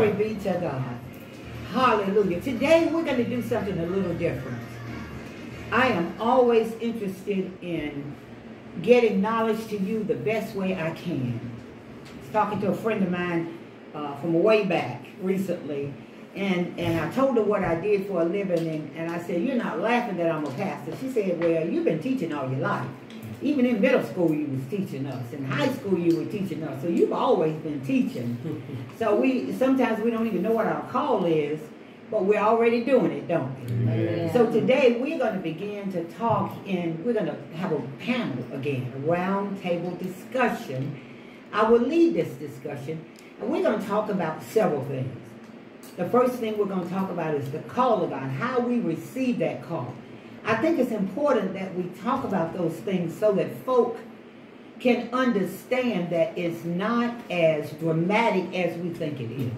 Glory be to God. Hallelujah. Today we're going to do something a little different. I am always interested in getting knowledge to you the best way I can. I was talking to a friend of mine uh, from way back recently, and, and I told her what I did for a living, and, and I said, you're not laughing that I'm a pastor. She said, well, you've been teaching all your life. Even in middle school, you was teaching us. In high school, you were teaching us. So you've always been teaching. so we sometimes we don't even know what our call is, but we're already doing it, don't we? Amen. So today we're going to begin to talk and we're going to have a panel again, a round table discussion. I will lead this discussion and we're going to talk about several things. The first thing we're going to talk about is the call of God, how we receive that call. I think it's important that we talk about those things so that folk can understand that it's not as dramatic as we think it is.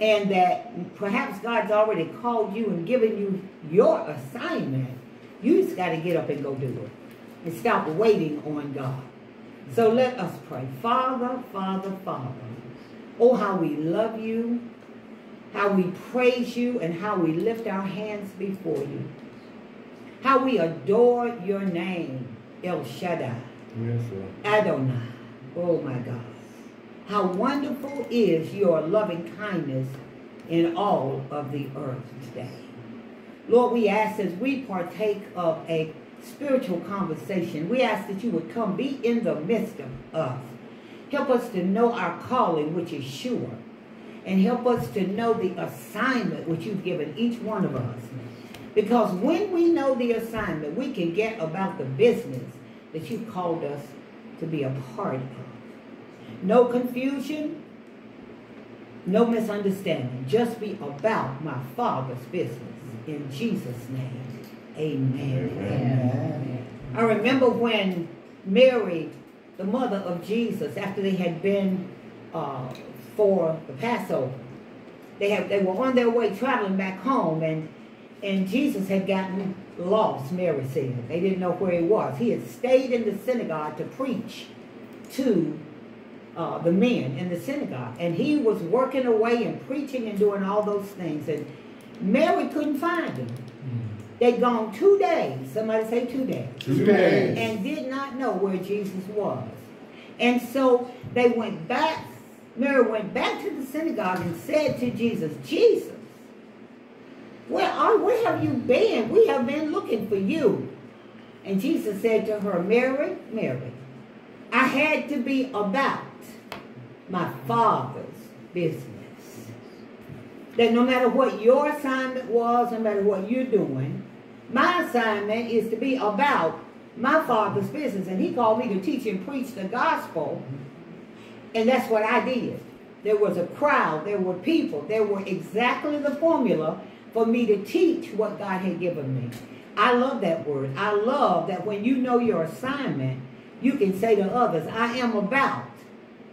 And that perhaps God's already called you and given you your assignment. You just got to get up and go do it. And stop waiting on God. So let us pray. Father, Father, Father. Oh, how we love you, how we praise you, and how we lift our hands before you. How we adore your name, El Shaddai, Yes. Adonai. Oh my God. How wonderful is your loving kindness in all of the earth today. Lord, we ask as we partake of a spiritual conversation, we ask that you would come be in the midst of us. Help us to know our calling, which is sure. And help us to know the assignment which you've given each one of us. Because when we know the assignment, we can get about the business that you called us to be a part of. No confusion, no misunderstanding. Just be about my Father's business. In Jesus' name, amen. Amen. I remember when Mary, the mother of Jesus, after they had been uh, for the Passover, they had they were on their way traveling back home, and and Jesus had gotten lost. Mary said they didn't know where he was. He had stayed in the synagogue to preach to uh, the men in the synagogue, and he was working away and preaching and doing all those things, and Mary couldn't find him. They'd gone two days. Somebody say two days Two days. and did not know where Jesus was. And so they went back, Mary went back to the synagogue and said to Jesus, Jesus, where are where have you been? We have been looking for you. And Jesus said to her, Mary, Mary, I had to be about my father's business. That no matter what your assignment was, no matter what you're doing, my assignment is to be about my father's business. And he called me to teach and preach the gospel. And that's what I did. There was a crowd, there were people, there were exactly the formula for me to teach what God had given me. I love that word. I love that when you know your assignment, you can say to others, I am about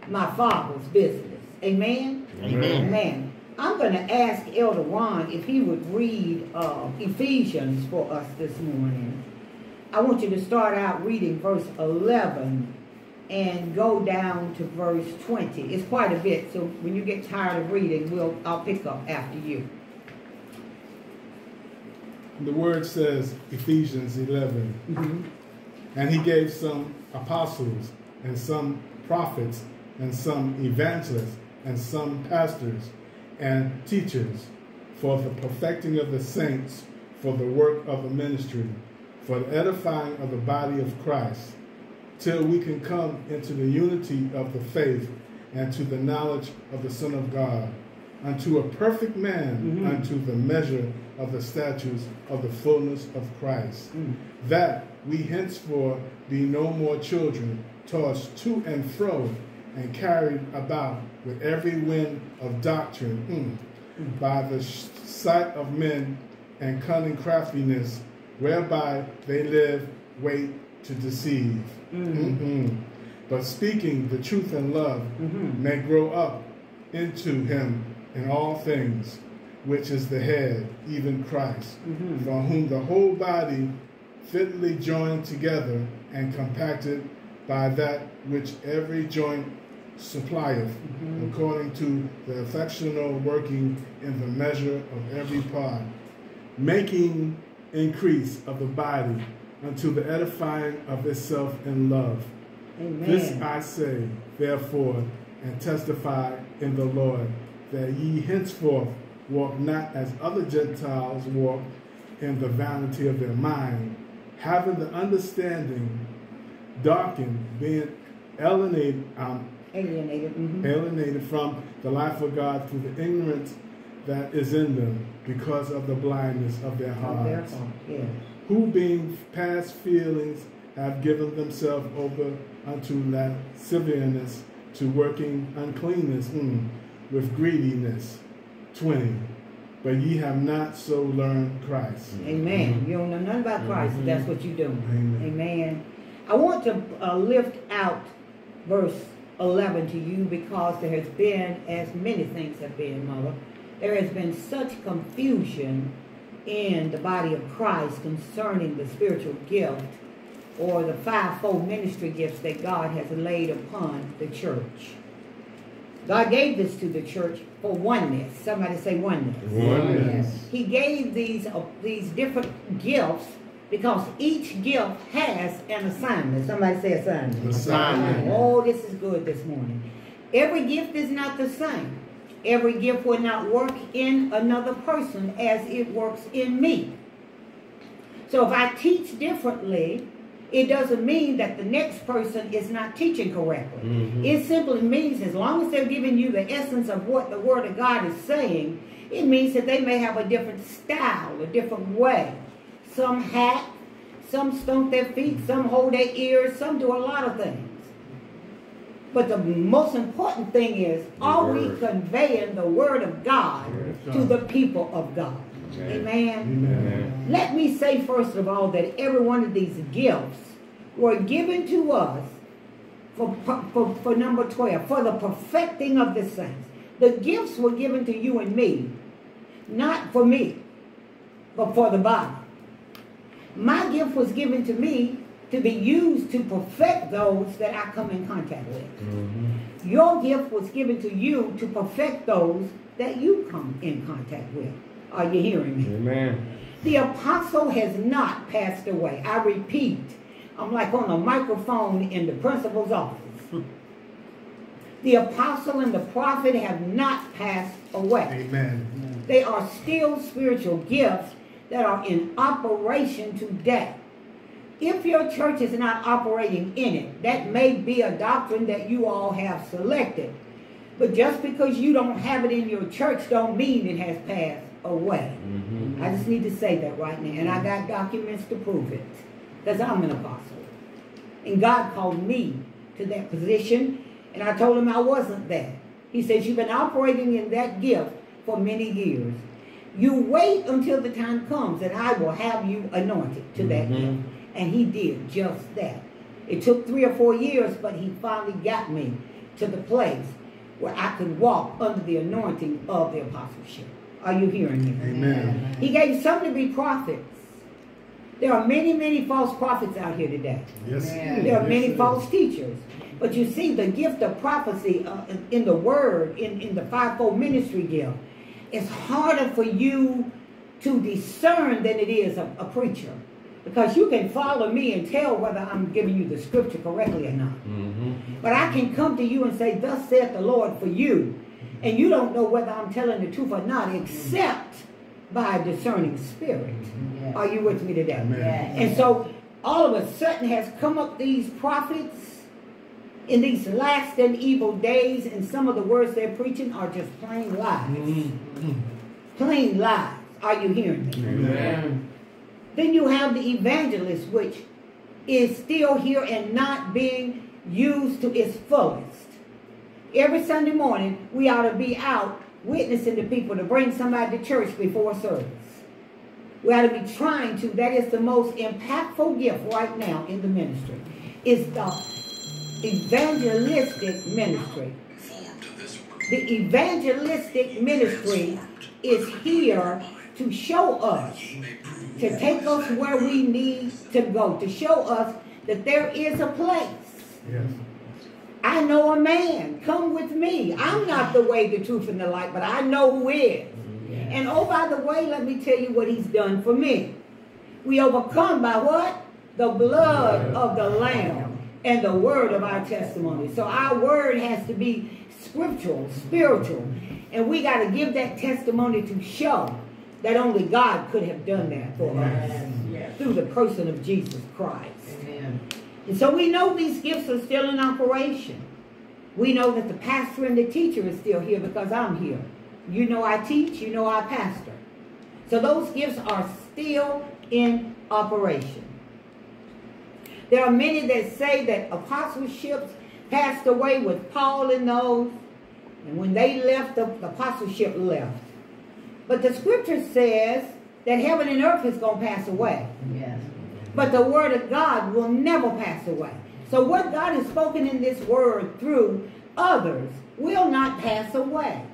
my father's business. Amen? Amen. Amen. I'm going to ask Elder Ron if he would read uh, Ephesians for us this morning. I want you to start out reading verse 11 and go down to verse 20. It's quite a bit, so when you get tired of reading, we'll I'll pick up after you. The word says, Ephesians 11, Mhm. and he gave some apostles, and some prophets, and some evangelists, and some pastors, and teachers, for the perfecting of the saints, for the work of the ministry, for the edifying of the body of Christ, till we can come into the unity of the faith and to the knowledge of the Son of God, unto a perfect man, Mhm. unto the measure of the statutes of the fullness of Christ, Mm. that we henceforth be no more children, tossed to and fro, and carried about with every wind of doctrine, mm, by the sight of men and cunning craftiness, whereby they live, wait to deceive. Mm-mm. But speaking the truth in love, Mhm. may grow up into him in all things, which is the head, even Christ, Mhm. from whom the whole body fitly joined together and compacted by that which every joint supplieth, according to the affectional working in the measure of every part, making increase of the body unto the edifying of itself in love. This I say, therefore, and testify in the Lord, that ye henceforth walk not as other Gentiles walk in the vanity of their mind, having the understanding darkened, being alienated, um, Alienated. mhm. alienated from the life of God through the ignorance that is in them because of the blindness of their hearts heart, yes. who being past feelings have given themselves over unto lasciviousness to working uncleanness mm, with greediness. 20. But ye have not so learned Christ. Amen. You don't know nothing about Christ. Mhm. That's what you're doing. Amen. Amen. I want to uh, lift out verse 11 to you because there has been, as many things have been, Mother, there has been such confusion in the body of Christ concerning the spiritual gift or the fivefold ministry gifts that God has laid upon the church. God gave this to the church for oneness. Somebody say oneness. Oneness. He gave these uh, these different gifts because each gift has an assignment. Somebody say assignment. Assignment. Oh, this is good this morning. Every gift is not the same. Every gift will not work in another person as it works in me. So if I teach differently, it doesn't mean that the next person is not teaching correctly. Mhm. It simply means as long as they're giving you the essence of what the Word of God is saying, it means that they may have a different style, a different way. Some hack, some stomp their feet, some hold their ears, some do a lot of things. But the most important thing is, The are we conveying the Word of God Word of to the people of God? Amen. Amen. Amen. Let me say first of all that every one of these gifts were given to us for, for, for number 12, for the perfecting of the saints. The gifts were given to you and me, not for me, but for the body. My gift was given to me to be used to perfect those that I come in contact with. Mhm. Your gift was given to you to perfect those that you come in contact with. Are you hearing me? Amen. The apostle has not passed away. I repeat, I'm like on a microphone in the principal's office. The apostle and the prophet have not passed away. Amen. They are still spiritual gifts that are in operation today. If your church is not operating in it, that may be a doctrine that you all have selected. But just because you don't have it in your church don't mean it has passed away. Mhm. I just need to say that right now. And I got documents to prove it. Because I'm an apostle. And God called me to that position. And I told him I wasn't that. He says, You've been operating in that gift for many years. You wait until the time comes and I will have you anointed to that Mhm. gift. And he did just that. It took three or four years, but he finally got me to the place where I could walk under the anointing of the apostleship. Are you hearing me? Amen. He gave some to be prophets. There are many, many false prophets out here today. Yes. Amen. There are Yes, many it false is. teachers. But you see, the gift of prophecy uh, in the word, in, in the fivefold ministry gift, is harder for you to discern than it is a, a preacher. Because you can follow me and tell whether I'm giving you the scripture correctly or not. Mhm. But I can come to you and say, Thus saith the Lord for you. And you don't know whether I'm telling the truth or not, except by a discerning spirit. Yes. Are you with me today? Yes. And so all of a sudden has come up these prophets in these last and evil days, and some of the words they're preaching are just plain lies. Mhm. Plain lies. Are you hearing me? Amen. Then you have the evangelist, which is still here and not being used to its fullest. Every Sunday morning, we ought to be out witnessing to people to bring somebody to church before service. We ought to be trying to. That is the most impactful gift right now in the ministry. It's the evangelistic ministry. The evangelistic ministry is here to show us to take us where we need to go, to show us that there is a place. Yes. I know a man. Come with me. I'm not the way, the truth, and the light, but I know who is. And oh, by the way, let me tell you what he's done for me. We overcome by what? The blood of the Lamb and the word of our testimony. So our word has to be scriptural, spiritual. And we got to give that testimony to show that only God could have done that for us Yes. through the person of Jesus Christ. And so we know these gifts are still in operation. We know that the pastor and the teacher is still here because I'm here. You know I teach, you know I pastor. So those gifts are still in operation. There are many that say that apostleships passed away with Paul and those, and when they left, the, the apostleship left. But the scripture says that heaven and earth is going to pass away. Yes. But the word of God will never pass away. So what God has spoken in this word through others will not pass away.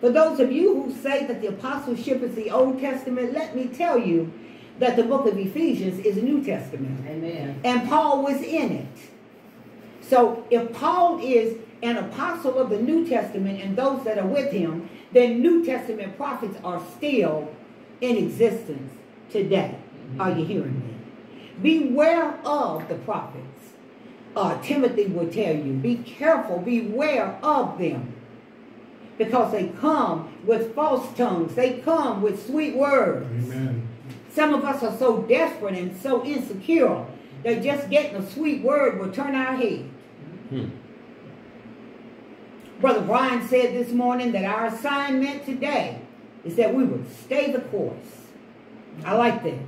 For those of you who say that the apostleship is the Old Testament, let me tell you that the book of Ephesians is a New Testament. Amen. And Paul was in it. So if Paul is an apostle of the New Testament and those that are with him, then New Testament prophets are still in existence today. Are you hearing me? Beware of the prophets. Uh, Timothy will tell you, be careful, beware of them. Because they come with false tongues. They come with sweet words. Amen. Some of us are so desperate and so insecure that just getting a sweet word will turn our head. Hmm. Brother Brian said this morning that our assignment today is that we would stay the course. I like that.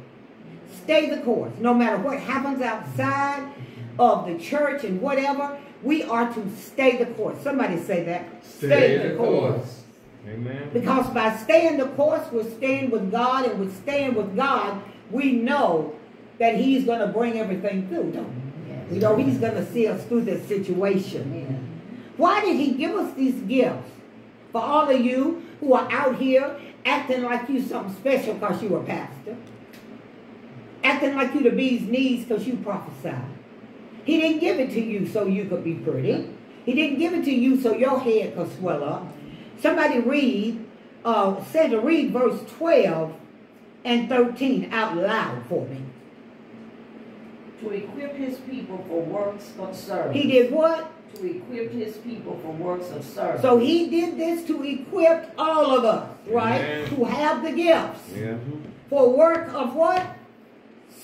Stay the course. No matter what happens outside of the church and whatever, we are to stay the course. Somebody say that. Stay the course. Amen. Because by staying the course, we're staying with God, and with staying with God, we know that He's going to bring everything through. Don't we? Yes. You know, He's going to see us through this situation. Amen. Why did He give us these gifts? For all of you who are out here acting like you something special because you a pastor, acting like you the bee's knees because you prophesied. He didn't give it to you so you could be pretty. He didn't give it to you so your head could swell up. Somebody read, uh, said to read verse 12 and 13 out loud for me. To equip his people for works of service. He did what? To equip his people for works of service. So he did this to equip all of us, right? Amen. Who have the gifts Yeah. for work of what?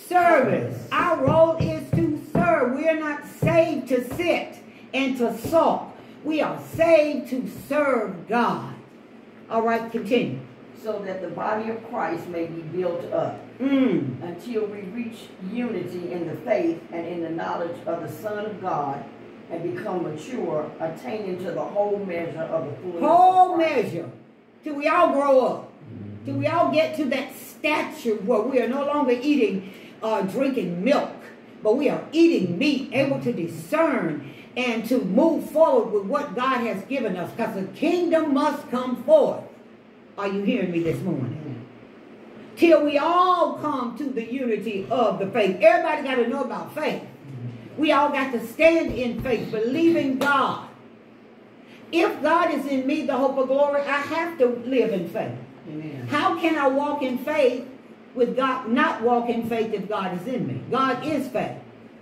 Service. Our role is to serve. We are not saved to sit and to sulk. We are saved to serve God. All right, continue. so that the body of Christ may be built up Mm. until we reach unity in the faith and in the knowledge of the Son of God and become mature, attaining to the whole measure of the fullness Whole measure. Till we all grow up. Till we all get to that stature where we are no longer eating, uh, drinking milk, but we are eating meat, able to discern and to move forward with what God has given us. Because the kingdom must come forth. Are you hearing me this morning? Till we all come to the unity of the faith. Everybody got to know about faith. We all got to stand in faith, believing God. If God is in me, the hope of glory, I have to live in faith. Amen. How can I walk in faith with God, not walk in faith if God is in me? God is faith,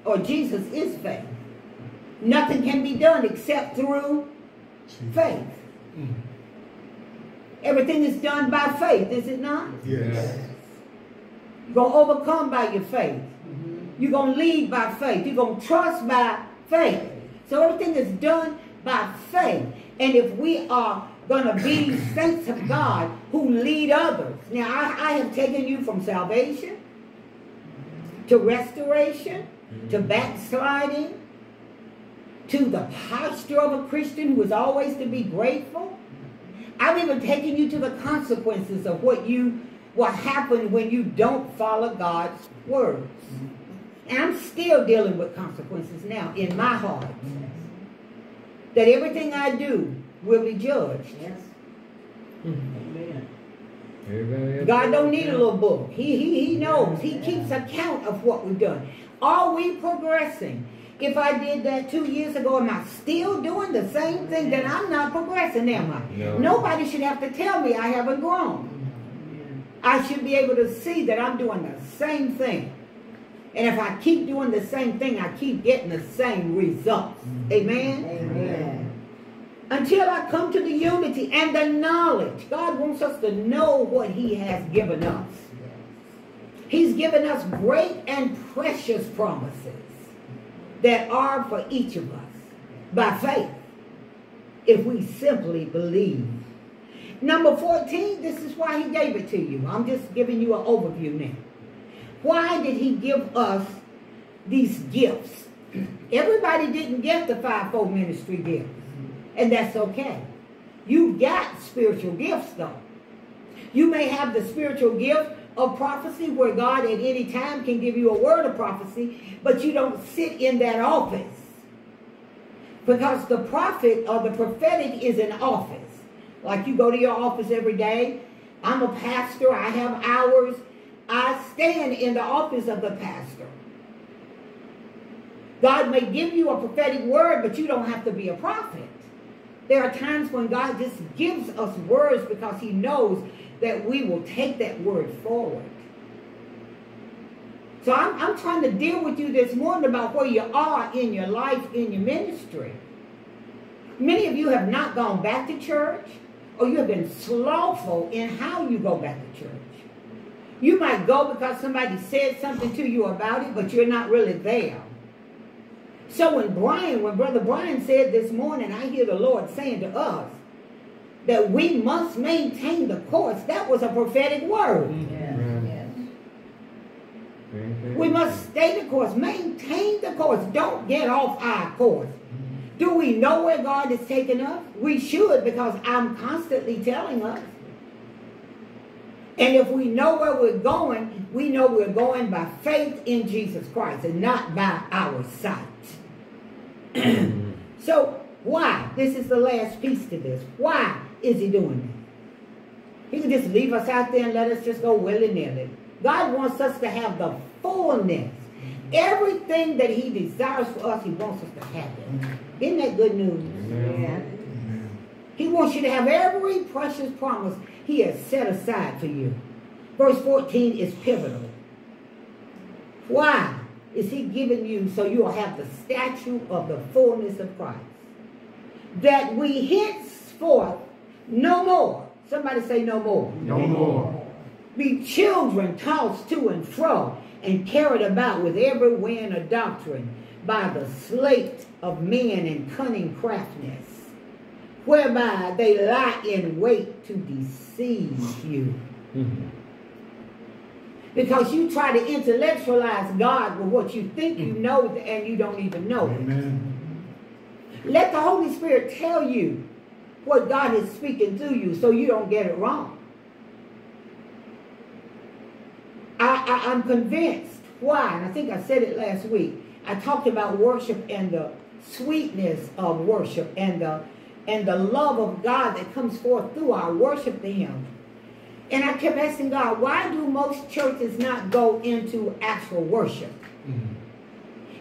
or Jesus is faith. Nothing can be done except through faith. Mm. Everything is done by faith, is it not? Yes. You're going to overcome by your faith. You're going to lead by faith. You're going to trust by faith. So everything is done by faith. And if we are going to be saints of God who lead others. Now, I, I have taken you from salvation to restoration mm-hmm. to backsliding to the posture of a Christian who is always to be grateful. I've even taken you to the consequences of what you what happened when you don't follow God's words. And I'm still dealing with consequences now in my heart. Mm-hmm. That everything I do will be judged. Yes. Amen. Everybody God don't need a little book. He, he, he knows. He keeps account of what we've done. Are we progressing? If I did that two years ago, am I still doing the same thing? Then I'm not progressing, am I? No. Nobody should have to tell me I haven't grown. I should be able to see that I'm doing the same thing. And if I keep doing the same thing, I keep getting the same results. Mm-hmm. Amen? Amen. Until I come to the unity and the knowledge. God wants us to know what he has given us. He's given us great and precious promises that are for each of us by faith if we simply believe. Number 14, this is why he gave it to you. I'm just giving you an overview now. Why did he give us these gifts? Everybody didn't get the fivefold ministry gifts, and that's okay. You got spiritual gifts, though. You may have the spiritual gift of prophecy where God at any time can give you a word of prophecy, but you don't sit in that office. Because the prophet or the prophetic is an office. Like you go to your office every day. I'm a pastor. I have hours. I stand in the office of the pastor. God may give you a prophetic word, but you don't have to be a prophet. There are times when God just gives us words because he knows that we will take that word forward. So I'm, I'm trying to deal with you this morning about where you are in your life, in your ministry. Many of you have not gone back to church, or you have been slothful in how you go back to church. You might go because somebody said something to you about it, but you're not really there. So when Brian, when Brother Brian said this morning, I hear the Lord saying to us, that we must maintain the course. That was a prophetic word. Yes. Yes. We must stay the course. Maintain the course. Don't get off our course. Mm-hmm. Do we know where God is taking us? We should because I'm constantly telling us. And if we know where we're going, we know we're going by faith in Jesus Christ and not by our sight. so why? This is the last piece to this. Why is he doing that? He can just leave us out there and let us just go willy-nilly. God wants us to have the fullness. Everything that he desires for us, he wants us to have it. Isn't that good news? Yeah. He wants you to have every precious promise he has set aside for you. Verse 14 is pivotal. Why is he giving you so you'll have the statue of the fullness of Christ? That we henceforth no more. Somebody say no more. No more. Be children tossed to and fro and carried about with every wind of doctrine by the sleight of men and cunning craftiness, whereby they lie in wait to deceive you. Mm-hmm. Because you try to intellectualize God with what you think you mm. know and you don't even know it. Let the Holy Spirit tell you what God is speaking to you so you don't get it wrong. I, I, am convinced. Why? And I think I said it last week. I talked about worship and the sweetness of worship and the and the love of God that comes forth through our worship to Him. And I kept asking God, why do most churches not go into actual worship? Mm-hmm.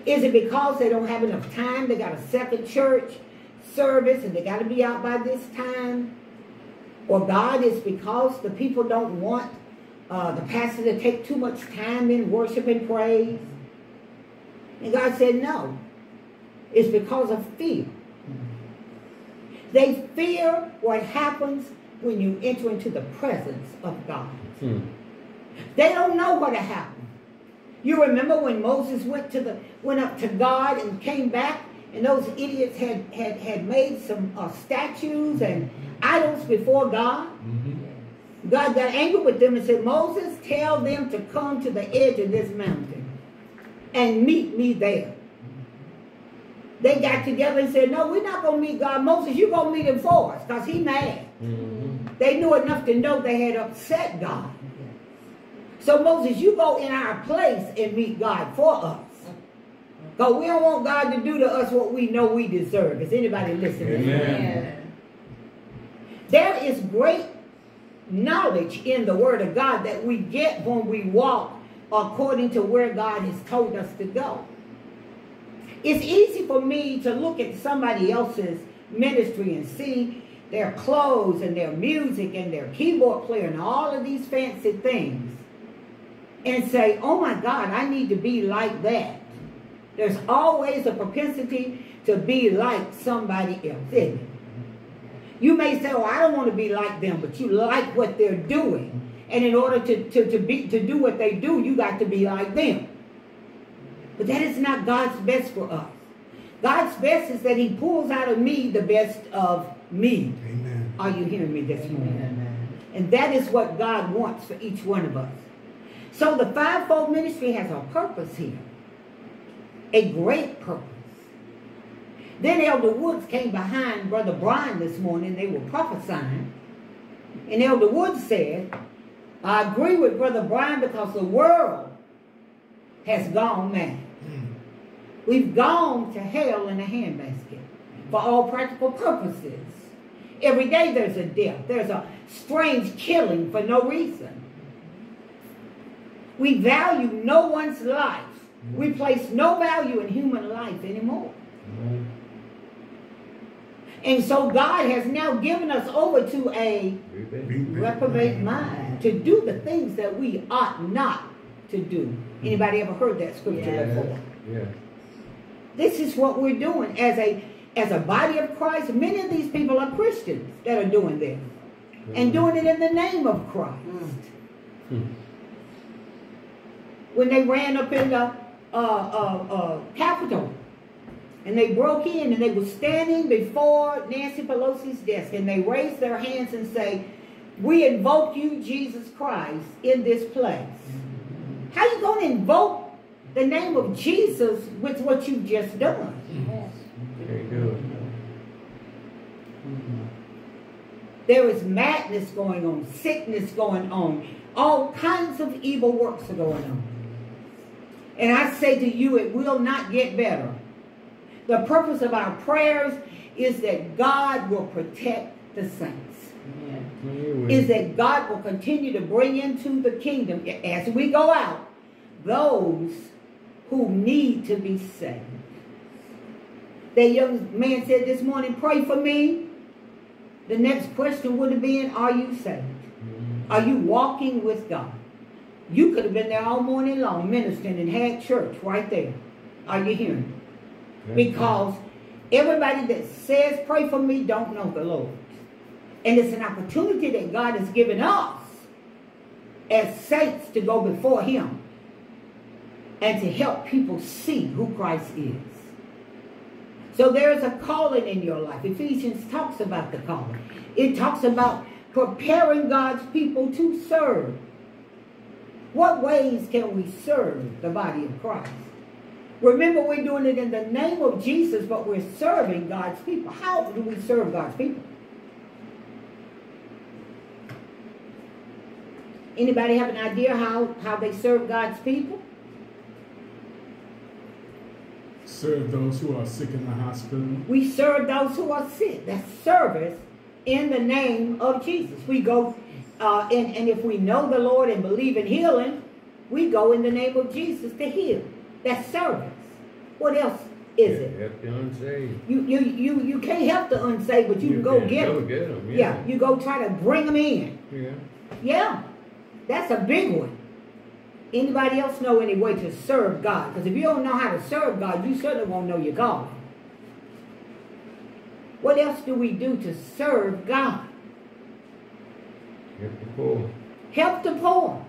Is it because they don't have enough time? They got a second church service and they got to be out by this time? Or God is because the people don't want uh, the pastor to take too much time in worship and praise? And God said, no. It's because of fear. They fear what happens when you enter into the presence of God. Hmm. They don't know what happened. You remember when Moses went to the went up to God and came back, and those idiots had had, had made some uh, statues and idols before God. Mm-hmm. God got angry with them and said, Moses, tell them to come to the edge of this mountain and meet me there. They got together and said, no, we're not going to meet God. Moses, you're going to meet him for us because he mad. Mm-hmm. They knew enough to know they had upset God. So Moses, you go in our place and meet God for us. Because we don't want God to do to us what we know we deserve. Is anybody listening? Amen. There is great knowledge in the Word of God that we get when we walk according to where God has told us to go. It's easy for me to look at somebody else's ministry and see their clothes and their music and their keyboard player and all of these fancy things and say, oh my God, I need to be like that. There's always a propensity to be like somebody else, isn't it? You may say, oh, I don't want to be like them, but you like what they're doing. And in order to, to, to, be, to do what they do, you got to be like them. But that is not God's best for us. God's best is that he pulls out of me the best of me. Amen. Are you hearing me this morning? Amen. And that is what God wants for each one of us. So the fivefold ministry has a purpose here. A great purpose. Then Elder Woods came behind Brother Brian this morning. They were prophesying. And Elder Woods said, I agree with Brother Brian because the world has gone mad. Hmm. We've gone to hell in a handbasket for all practical purposes. Every day there's a death. There's a strange killing for no reason. We value no one's life. We mm-hmm. place no value in human life anymore. Mm-hmm. And so God has now given us over to a reprobate mm-hmm. mind to do the things that we ought not to do. Anybody ever heard that scripture Yeah. before? Yeah. This is what we're doing as a as a body of Christ. Many of these people are Christians that are doing this and doing it in the name of Christ. Hmm. When they ran up in the uh, uh, uh, Capitol and they broke in and they were standing before Nancy Pelosi's desk and they raised their hands and say, "We invoke you, Jesus Christ, in this place." How you going to invoke the name of Jesus with what you've just done? Very good. Mm-hmm. There is madness going on, sickness going on, all kinds of evil works are going on. And I say to you, it will not get better. The purpose of our prayers is that God will protect the saints. Is that God will continue to bring into the kingdom as we go out those who need to be saved. That young man said this morning, pray for me. The next question would have been, are you saved? Are you walking with God? You could have been there all morning long ministering and had church right there. Are you hearing? Because everybody that says pray for me don't know the Lord. And it's an opportunity that God has given us as saints to go before him and to help people see who Christ is. So there is a calling in your life. Ephesians talks about the calling. It talks about preparing God's people to serve. What ways can we serve the body of Christ? Remember, we're doing it in the name of Jesus, but we're serving God's people. How do we serve God's people? Anybody have an idea how, how they serve God's people? Serve those who are sick in the hospital. We serve those who are sick. That's service in the name of Jesus. We go, uh, and, and if we know the Lord and believe in healing, we go in the name of Jesus to heal. That's service. What else is it? Help the unsaved. You, you, you, you can't help the unsaved, but you, can go get Go them. get them. Yeah, you go try to bring them in. Yeah. Yeah, that's a big one. Anybody else know any way to serve God? Because if you don't know how to serve God, you certainly won't know your God. What else do we do to serve God? Help the poor. Help the poor.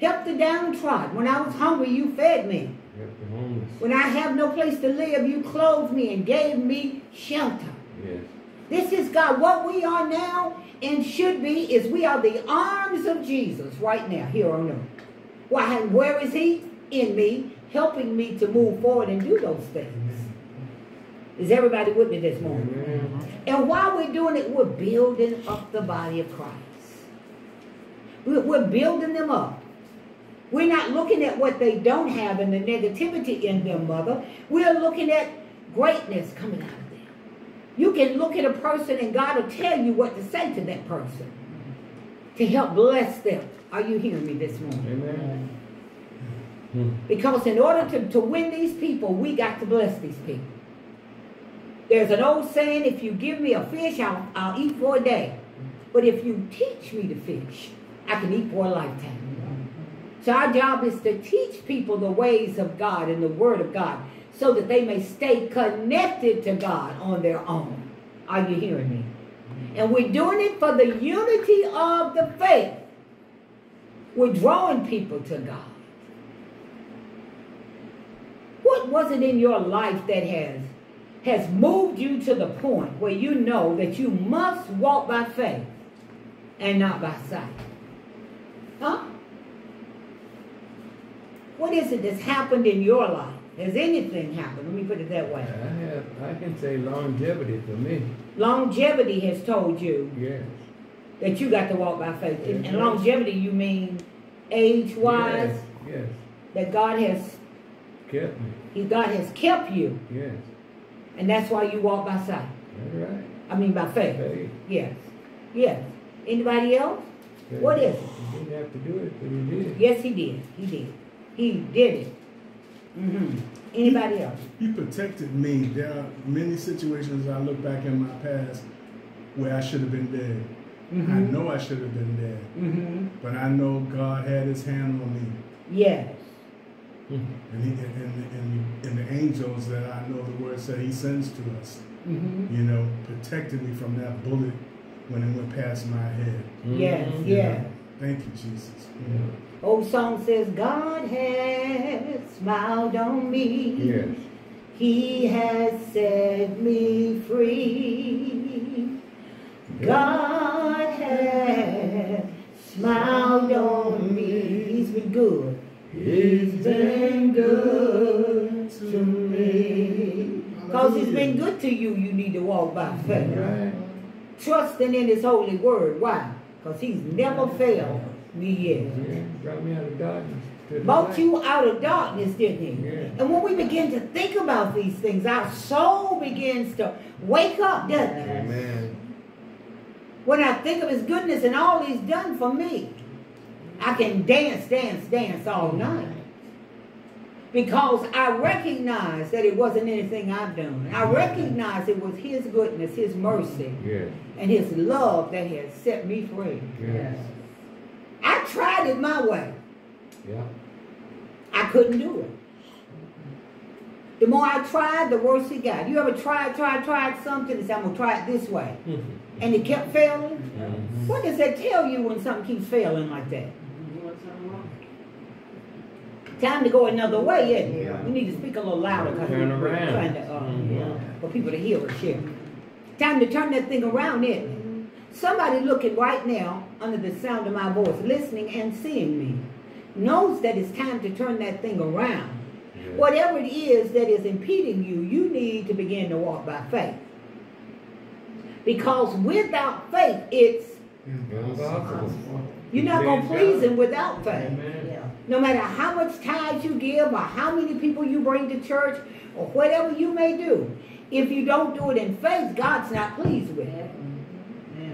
Help the downtrodden. When I was hungry, you fed me. Help the homeless. When I have no place to live, you clothed me and gave me shelter. Yes. This is God. What we are now and should be is we are the arms of Jesus right now here on earth. Why? Where is He? In me, helping me to move forward and do those things. Is everybody with me this morning? And while we're doing it, we're building up the body of Christ. We're building them up. We're not looking at what they don't have and the negativity in them, mother. We're looking at greatness coming out of them. You can look at a person and God will tell you what to say to that person to help bless them. Are you hearing me this morning? Amen. Hmm. Because in order to, to win these people, we got to bless these people. There's an old saying, if you give me a fish, I'll, I'll eat for a day. But if you teach me to fish, I can eat for a lifetime. So our job is to teach people the ways of God and the Word of God so that they may stay connected to God on their own. Are you hearing me? And we're doing it for the unity of the faith. We're drawing people to God. What was it in your life that has has moved you to the point where you know that you must walk by faith and not by sight? Huh? What is it that's happened in your life? Has anything happened? Let me put it that way. I have, I can say longevity for me. Longevity has told you Yes. That you got to walk by faith. And, and longevity, you mean age-wise, Yes. Yes. that God has, Kept me. he, God has kept you, Yes. and that's why you walk by sight. That's right. I mean by faith. Faith. Yes. Yes. Anybody else? What is it? He didn't have to do it, but he did. Yes, he did. He did. He did it. hmm Anybody else? He protected me. There are many situations I look back in my past where I should have been dead. I Mhm. know I should have been dead, hmm but I know God had His hand on me, Yes. And, he, and, and, and the angels that I know the Word said He sends to us, hmm you know, protected me from that bullet when it went past my head. Yes. Mhm. Yes. Thank you, Jesus. Yeah. Old song says, God has smiled on me. Yes. He has set me free. God has smiled on me. He's been good. He's been good to me. Because he's been good to you, you need to walk by faith. Right. Trusting in his holy word. Why? Because he's never failed me yet. Yeah. Brought me out of darkness. Brought you out of darkness, didn't he? Yeah. And when we begin to think about these things, our soul begins to wake up, doesn't it? Amen. When I think of his goodness and all he's done for me, I can dance, dance, dance all mm-hmm. night. Because I recognize that it wasn't anything I've done. I mm-hmm. recognize it was his goodness, his mercy, Yes. and his love that has set me free. Yes. I tried it my way. Yeah. I couldn't do it. The more I tried, the worse it got. You ever tried, tried, tried something and said, I'm going to try it this way. Mm-hmm. And it kept failing? Mhm. What does that tell you when something keeps failing like that? Doing something wrong. Time to go another way, isn't it? Yeah. We need to speak a little louder because Turn we're around. trying to, uh, Mhm. yeah, for people to hear us here. Time to turn that thing around, isn't it? Somebody looking right now under the sound of my voice, listening and seeing me, knows that it's time to turn that thing around. Yes. Whatever it is that is impeding you, you need to begin to walk by faith. Because without faith, it's you're not gonna please him without faith. Yeah. No matter how much tithes you give or how many people you bring to church or whatever you may do, if you don't do it in faith, God's not pleased with it. Yeah.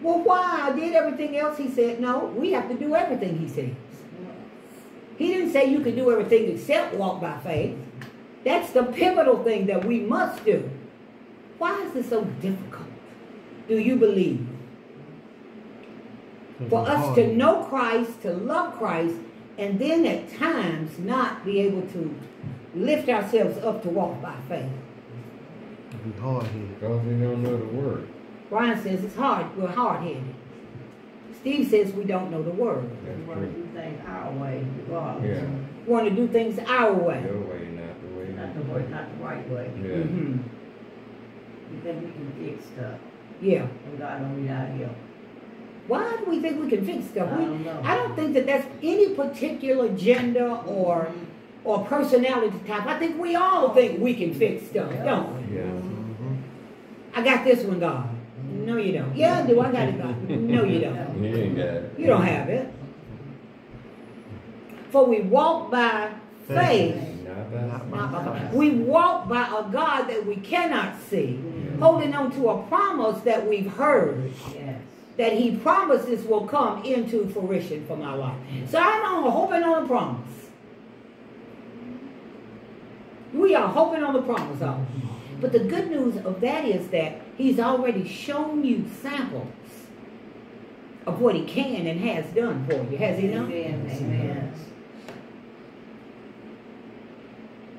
Well, why? I did everything else. He said, no, we have to do everything he says. He didn't say you can do everything except walk by faith. That's the pivotal thing that we must do. Why is it so difficult? Do you believe? For us to know Christ, to love Christ, and then at times not be able to lift ourselves up to walk by faith. Be hard headed. Because we don't know the word. Brian says it's hard, we're hard headed. Steve says we don't know the word. We That's want to do things our way, regardless. Yeah. We want to do things our way. Your way, not the way. Not the way, not the right way. Yeah. hmm We think we can fix stuff, Yeah. and God don't need our help. Why do we think we can fix stuff? I don't know. I don't think that that's any particular gender or mm-hmm. or personality type. I think we all think we can fix stuff, don't we? Yeah. Mm-hmm. I got this one, God. Mm-hmm. No, you don't. Yeah, I do. I got it, God. No, you don't. You ain't got it. You don't have it. For we walk by faith, Not by Not not by sight. We walk by a God that we cannot see, holding on to a promise that we've heard. Yes. That he promises will come into fruition for my life. So I'm hoping on a promise. We are hoping on the promise of. But the good news of that is that he's already shown you samples of what he can and has done for you. Has he not? Amen. Amen.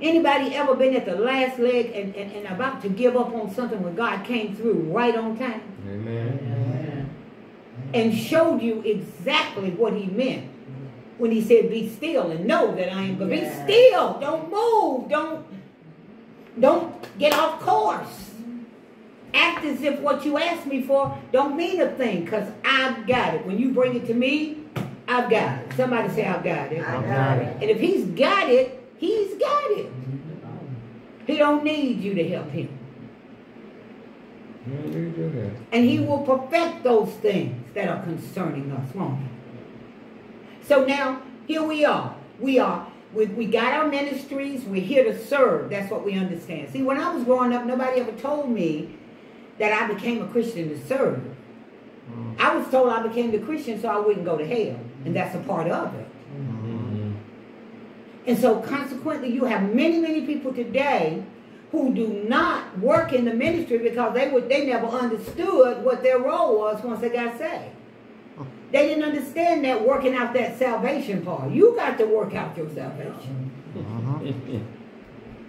Anybody ever been at the last leg and, and, and about to give up on something when God came through right on time Amen. Amen. and showed you exactly what he meant when he said, Be still and know that I am God. Yes. Be still. Don't move. Don't don't get off course. Act as if what you asked me for don't mean a thing, because I've got it. When you bring it to me, I've got it. Somebody say I've got it. I've got it. And if he's got it, he's got it. He don't need you to help him. Yeah, you do that. And he will perfect those things that are concerning us, won't he? So now, here we are. We are, we, we got our ministries. We're here to serve. That's what we understand. See, when I was growing up, nobody ever told me that I became a Christian to serve. Mm. I was told I became a Christian so I wouldn't go to hell. And that's a part of it. And so consequently, you have many, many people today who do not work in the ministry because they would they never understood what their role was once they got saved. They didn't understand that working out that salvation part. You got to work out your salvation. Uh-huh.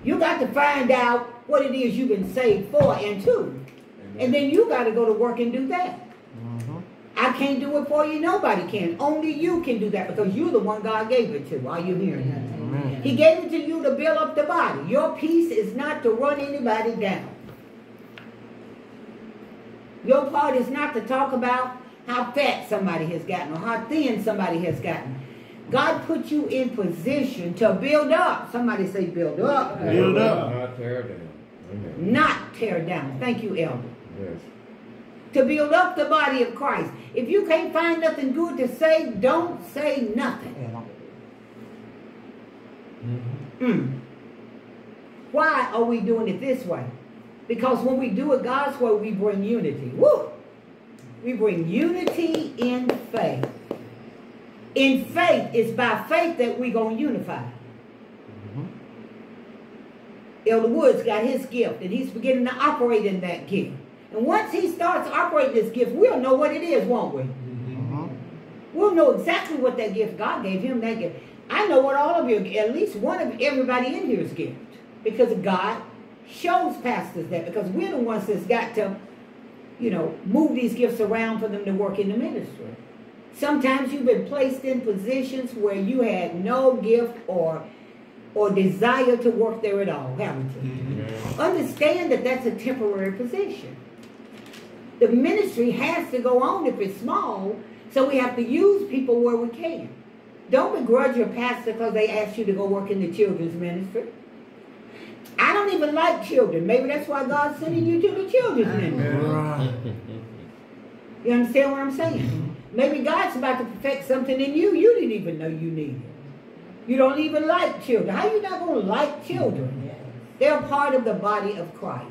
You got to find out what it is you've been saved for and to. And then you got to go to work and do that. Uh-huh. I can't do it for you. Nobody can. Only you can do that because you're the one God gave it to. Are you hearing that? Amen. He gave it to you to build up the body. Your piece is not to run anybody down. Your part is not to talk about how fat somebody has gotten or how thin somebody has gotten. God put you in position to build up. Somebody say build up, Build up. Not tear down. Amen. not tear down. Thank you, Elder. Yes. To build up the body of Christ. If you can't find nothing good to say, don't say nothing. Mhm. Mm. Why are we doing it this way? Because when we do it God's way, we bring unity. Woo! We bring unity in faith. In faith, it's by faith that we're going to unify. Elder Woods got his gift, and he's beginning to operate in that gift. And once he starts operating this gift, we'll know what it is, won't we? Uh-huh. We'll know exactly what that gift God gave him. That gift. I know what all of you, at least one of everybody in here's gift, because God shows pastors that. Because we're the ones that's got to, you know, move these gifts around for them to work in the ministry. Sometimes you've been placed in positions where you had no gift or or desire to work there at all, haven't you? Amen. Understand that that's a temporary position. The ministry has to go on if it's small, so we have to use people where we can. Don't begrudge your pastor because they asked you to go work in the children's ministry. I don't even like children. Maybe that's why God's sending you to the children's ministry. Right. You understand what I'm saying? Mm-hmm. Maybe God's about to perfect something in you you didn't even know you needed. You don't even like children. How you not going to like children? Mm-hmm. They're part of the body of Christ.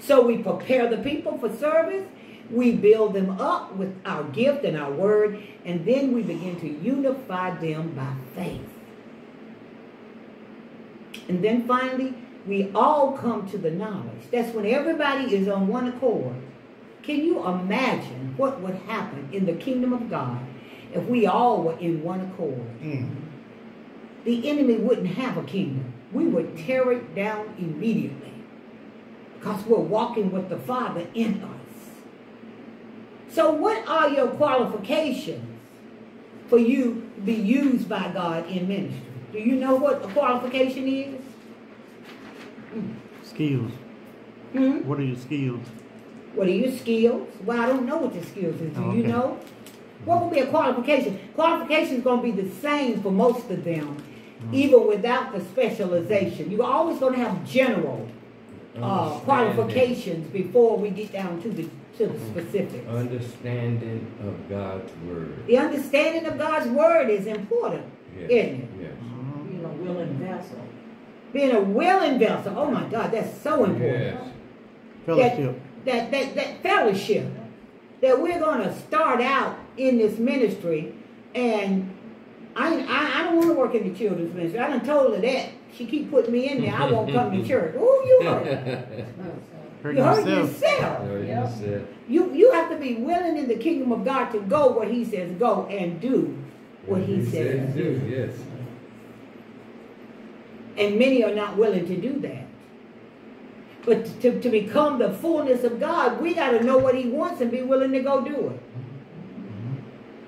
So we prepare the people for service. We build them up with our gift and our word. And then we begin to unify them by faith. And then finally, we all come to the knowledge. That's when everybody is on one accord. Can you imagine what would happen in the kingdom of God if we all were in one accord? Mm. The enemy wouldn't have a kingdom. We would tear it down immediately because we're walking with the Father in us. So, what are your qualifications for you to be used by God in ministry? Do you know what a qualification is? Skills. Hmm? What are your skills? What are your skills? Well, I don't know what your skills is. Do you Okay. know? What would be a qualification? Qualification is going to be the same for most of them, even without the specialization. You're always going to have general uh, qualifications before we get down to the to the specifics. Understanding of God's word. The understanding of God's word is important, Yes. isn't it? Yes. You know, willing vessel. Being a willing vessel. Oh my God, that's so important. Yes. Fellowship. that, that, that fellowship that we're going to start out in this ministry and I, I, I don't want to work in the children's ministry. I done told her that she keep putting me in there. I won't come to church. Oh, you heard. Hurt You hurt yourself. yourself. No, you Yep. said, You you have to be willing in the kingdom of God to go where He says go and do what He says do, do. yes. And many are not willing to do that. But to, to become the fullness of God, we got to know what He wants and be willing to go do it. Mm-hmm.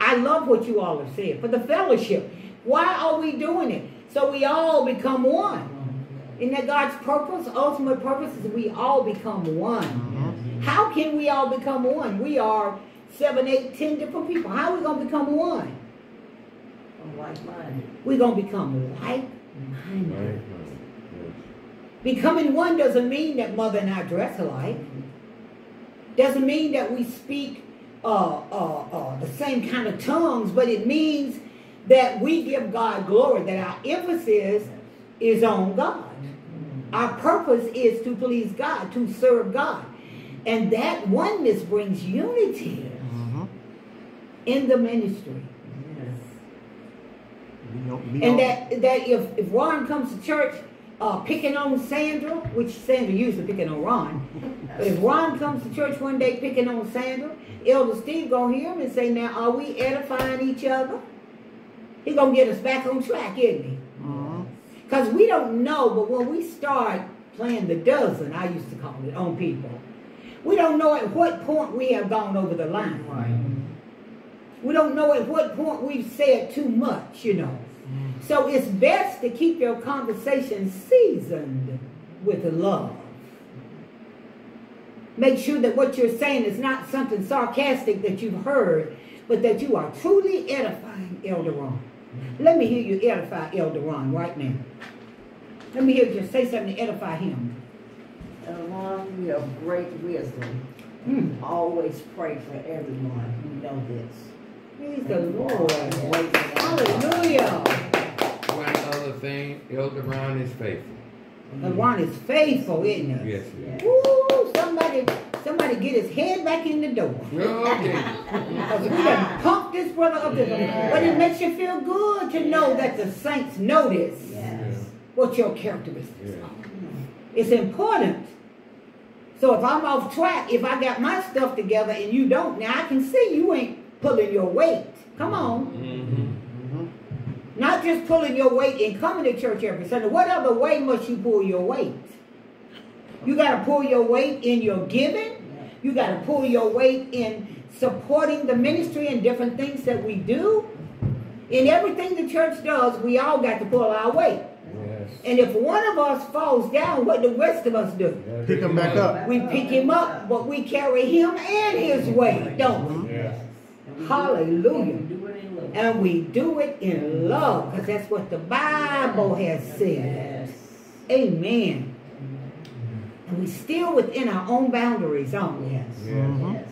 I love what you all have said. For the fellowship, why are we doing it? So we all become one. Isn't that God's purpose? Ultimate purpose is we all become one. How can we all become one? We are seven, eight, ten different people. How are we going to become one? I'm like-minded. We're going to become like Right, minded. right, Becoming one doesn't mean that mother and I dress alike. Doesn't mean that we speak uh, uh, uh, the same kind of tongues, but it means that we give God glory, that our emphasis is on God. Our purpose is to please God, to serve God. And that oneness brings unity Mhm. in the ministry. Yes. We we And that that if, if Ron comes to church uh, picking on Sandra, which Sandra usually picking on Ron, but if Ron comes to church one day picking on Sandra, Elder Steve gonna hear him and say, "Now, are we edifying each other?" He gonna get us back on track, isn't he? Because we don't know, but when we start playing the dozen, I used to call it, on people, we don't know at what point we have gone over the line. Right. We don't know at what point we've said too much, you know. Mm-hmm. So it's best to keep your conversation seasoned with love. Make sure that what you're saying is not something sarcastic that you've heard, but that you are truly edifying Elder Ron. Let me hear you edify Elder Ron right now. Let me hear you say something to edify him. Elder Ron, you have great wisdom. Hmm. Always pray for everyone. You know this. Praise the Lord. Hallelujah. One other thing, Elder Ron is faithful. And Ron is faithful, isn't he? Yes, he is. Woo! Somebody, somebody get his head back in the door. Okay. Because we done pumped this brother up to But it makes you feel good to know that the saints notice Yes. what your characteristics are. It's important. So if I'm off track, if I got my stuff together and you don't, now I can see you ain't pulling your weight. Come on. Mm-hmm. Not just pulling your weight and coming to church every Sunday. What other way must you pull your weight? You got to pull your weight in your giving. You got to pull your weight in supporting the ministry and different things that we do. In everything the church does, we all got to pull our weight. Yes. And if one of us falls down, what the rest of us do? Pick him back up. We pick him up, but we carry him and his weight, don't we? Yes. And we do- Hallelujah. and we do it in love. And we do it in love, because that's what the Bible has said. Yes. Amen. And we still within our own boundaries, aren't we? Yes. Mhm. Yes.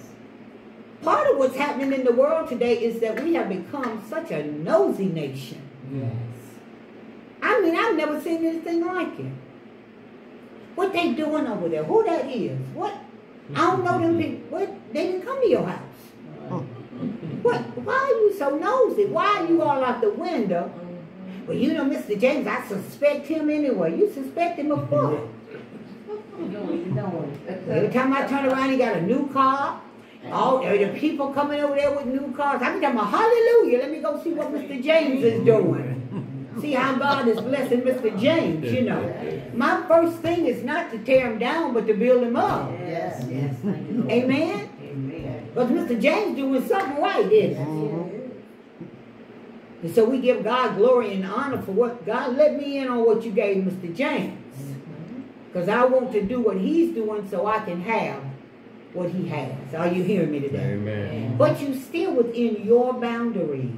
Part of what's happening in the world today is that we have become such a nosy nation. Yes. I mean, I've never seen anything like it. What they doing over there? Who that is? What? I don't know them people. What? They didn't come to your house. What? Why are you so nosy? Why are you all out the window? Well, you know, Mr. James, I suspect him anyway. You suspect him of what? You know, you. Every time I turn around, he got a new car. All the people coming over there with new cars. I be talking about hallelujah. Let me go see what Mr. James is doing. See how God is blessing Mr. James, you know. My first thing is not to tear him down, but to build him up. Yes, yes. Amen? Amen. Because Mr. James doing something right, isn't he? And so we give God glory and honor for what God let me in on what you gave Mr. James. Because I want to do what he's doing so I can have what he has. Are you hearing me today? Amen. But you still within your boundaries.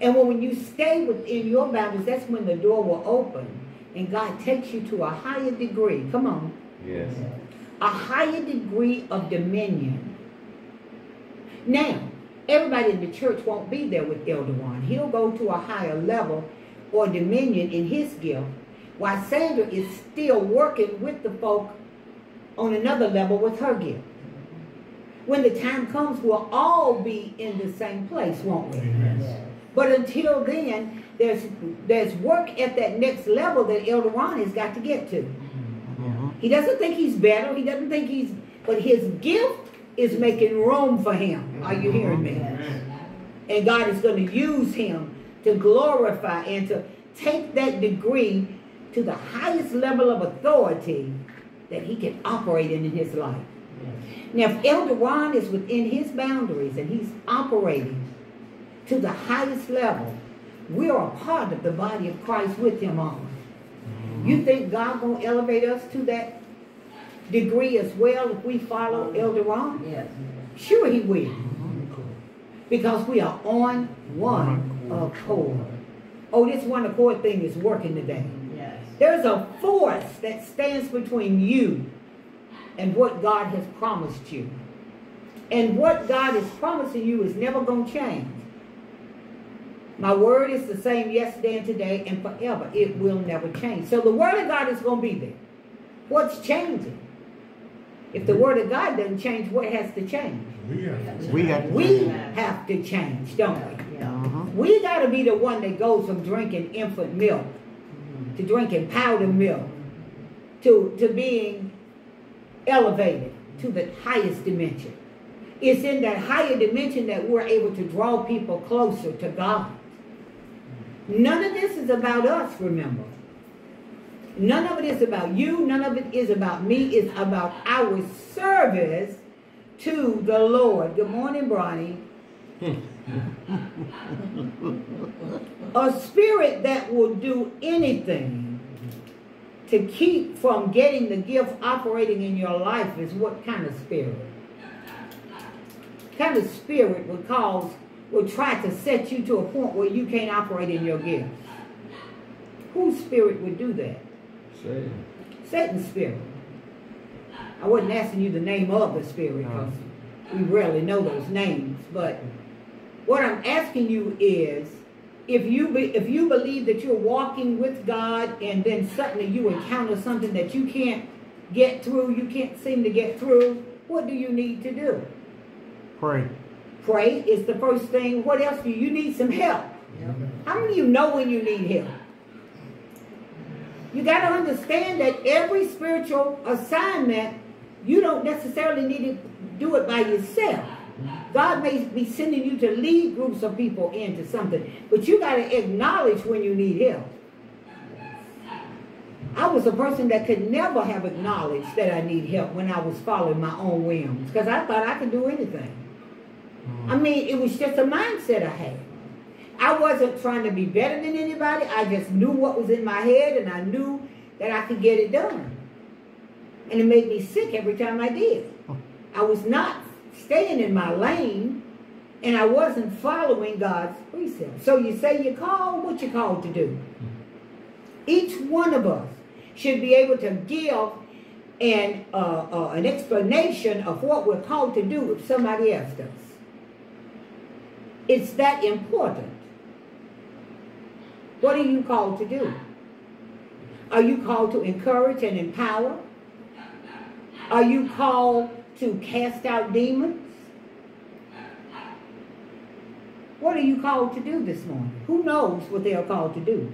And when, when you stay within your boundaries, that's when the door will open and God takes you to a higher degree. Come on. Yes. A higher degree of dominion. Now, everybody in the church won't be there with Elder Ron. He'll go to a higher level or dominion in his gift, while Sandra is still working with the folk on another level with her gift. When the time comes, we'll all be in the same place, won't we? Yes. But until then, there's there's work at that next level that Elder Ron has got to get to. Mhm. He doesn't think he's better. He doesn't think he's, but his gift is making room for him. Are you hearing me? And God is going to use him to glorify and to take that degree to the highest level of authority that he can operate in in his life. Now, if Elder Ron is within his boundaries and he's operating to the highest level, we are a part of the body of Christ with him on. You think God gonna elevate us to that degree as well if we follow Elder Ron? Yes. Sure he will. Because we are on one accord. Oh, this one accord thing is working today. Yes. There's a force that stands between you and what God has promised you. And what God is promising you is never going to change. My word is the same yesterday and today and forever. It will never change. So the word of God is going to be there. What's changing? If the word of God doesn't change, what has to change? We have to We got to We have to change, don't we? Yeah. Mhm. We got to be the one that goes from drinking infant milk to drinking powdered milk to, to being elevated to the highest dimension. It's in that higher dimension that we're able to draw people closer to God. None of this is about us, remember. None of it is about you. None of it is about me. It's about our service to the Lord. Good morning, Bronny. Hmm. A spirit that will do anything to keep from getting the gift operating in your life is what kind of spirit? kind of spirit would cause, will try to set you to a point where you can't operate in your gift? Whose spirit would do that? Satan. Satan's spirit. I wasn't asking you the name of the spirit because we rarely know those names. But what I'm asking you is, if you be, if you believe that you're walking with God and then suddenly you encounter something that you can't get through, you can't seem to get through, what do you need to do? Pray. Pray is the first thing. What else do you, you need some help? How many of you know when you need help? You got to understand that every spiritual assignment, you don't necessarily need to do it by yourself. God may be sending you to lead groups of people into something, but you got to acknowledge when you need help. I was a person that could never have acknowledged that I need help when I was following my own whims because I thought I could do anything. I hmm. mean, it was just a mindset I had. I wasn't trying to be better than anybody. I just knew what was in my head and I knew that I could get it done. And it made me sick every time I did. I was not staying in my lane and I wasn't following God's precepts. So you say you call what you're called to do. Each one of us should be able to give an, uh, uh, an explanation of what we're called to do if somebody else does. It's that important. What are you called to do? Are you called to encourage and empower? Are you called to cast out demons? What are you called to do this morning? Who knows what they are called to do?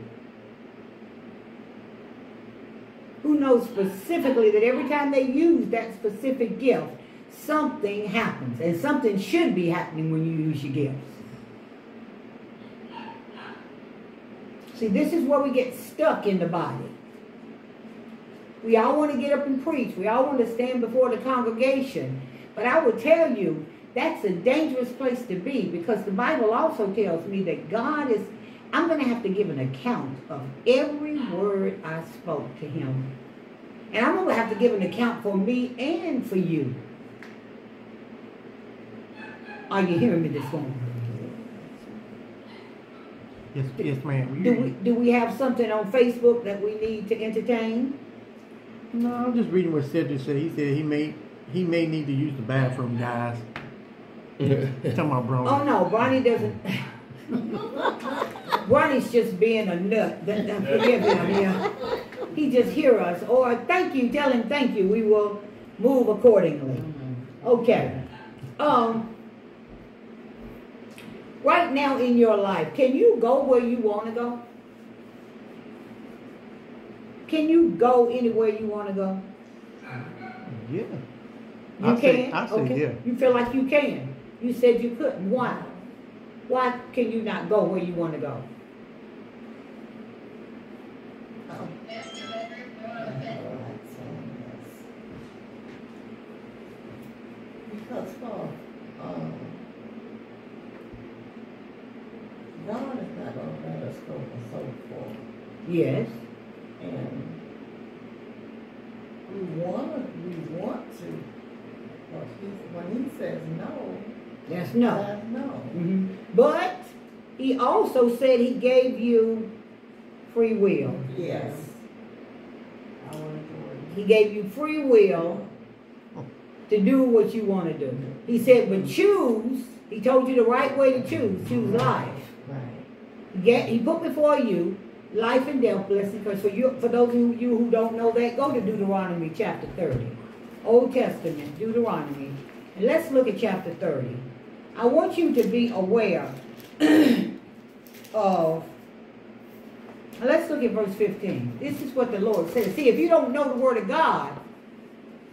Who knows specifically that every time they use that specific gift, something happens. And something should be happening when you use your gifts. See, this is where we get stuck in the body. We all want to get up and preach. We all want to stand before the congregation. But I would tell you, that's a dangerous place to be because the Bible also tells me that God is, I'm going to have to give an account of every word I spoke to him. And I'm going to have to give an account for me and for you. Are you hearing me this morning? Yes, yes, ma'am. Do we, do we have something on Facebook that we need to entertain? No, I'm just reading what Cedric said. He said he may he may need to use the bathroom, guys. He's talking about Bronny. Oh no, Bronny doesn't. Bronny's just being a nut. That, that, forgive him, yeah. He just hear us. Or thank you, tell him thank you. We will move accordingly. Okay. Um. right now in your life, can you go where you want to go? Can you go anywhere you want to go? Yeah. You I can. say- I say okay. yeah. You feel like you can. You said you couldn't. Why? Why can you not go where you want to go? Because for, um, God is not gonna let us go for so far, Yes. And we wanna, we want to, but he, when he says no, That's no. that's no. hmm But he also said he gave you free will. Yes. I wanna do it. He gave you free will to do what you want to do. He said, but choose. He told you the right way to choose. Choose life. Right. Get, he put before you life and death, blessing, curse. For you, for those of you who don't know that, go to Deuteronomy chapter 30. Old Testament, Deuteronomy. And let's look at chapter 30. I want you to be aware of, let's look at verse 15. This is what the Lord says. See, if you don't know the word of God,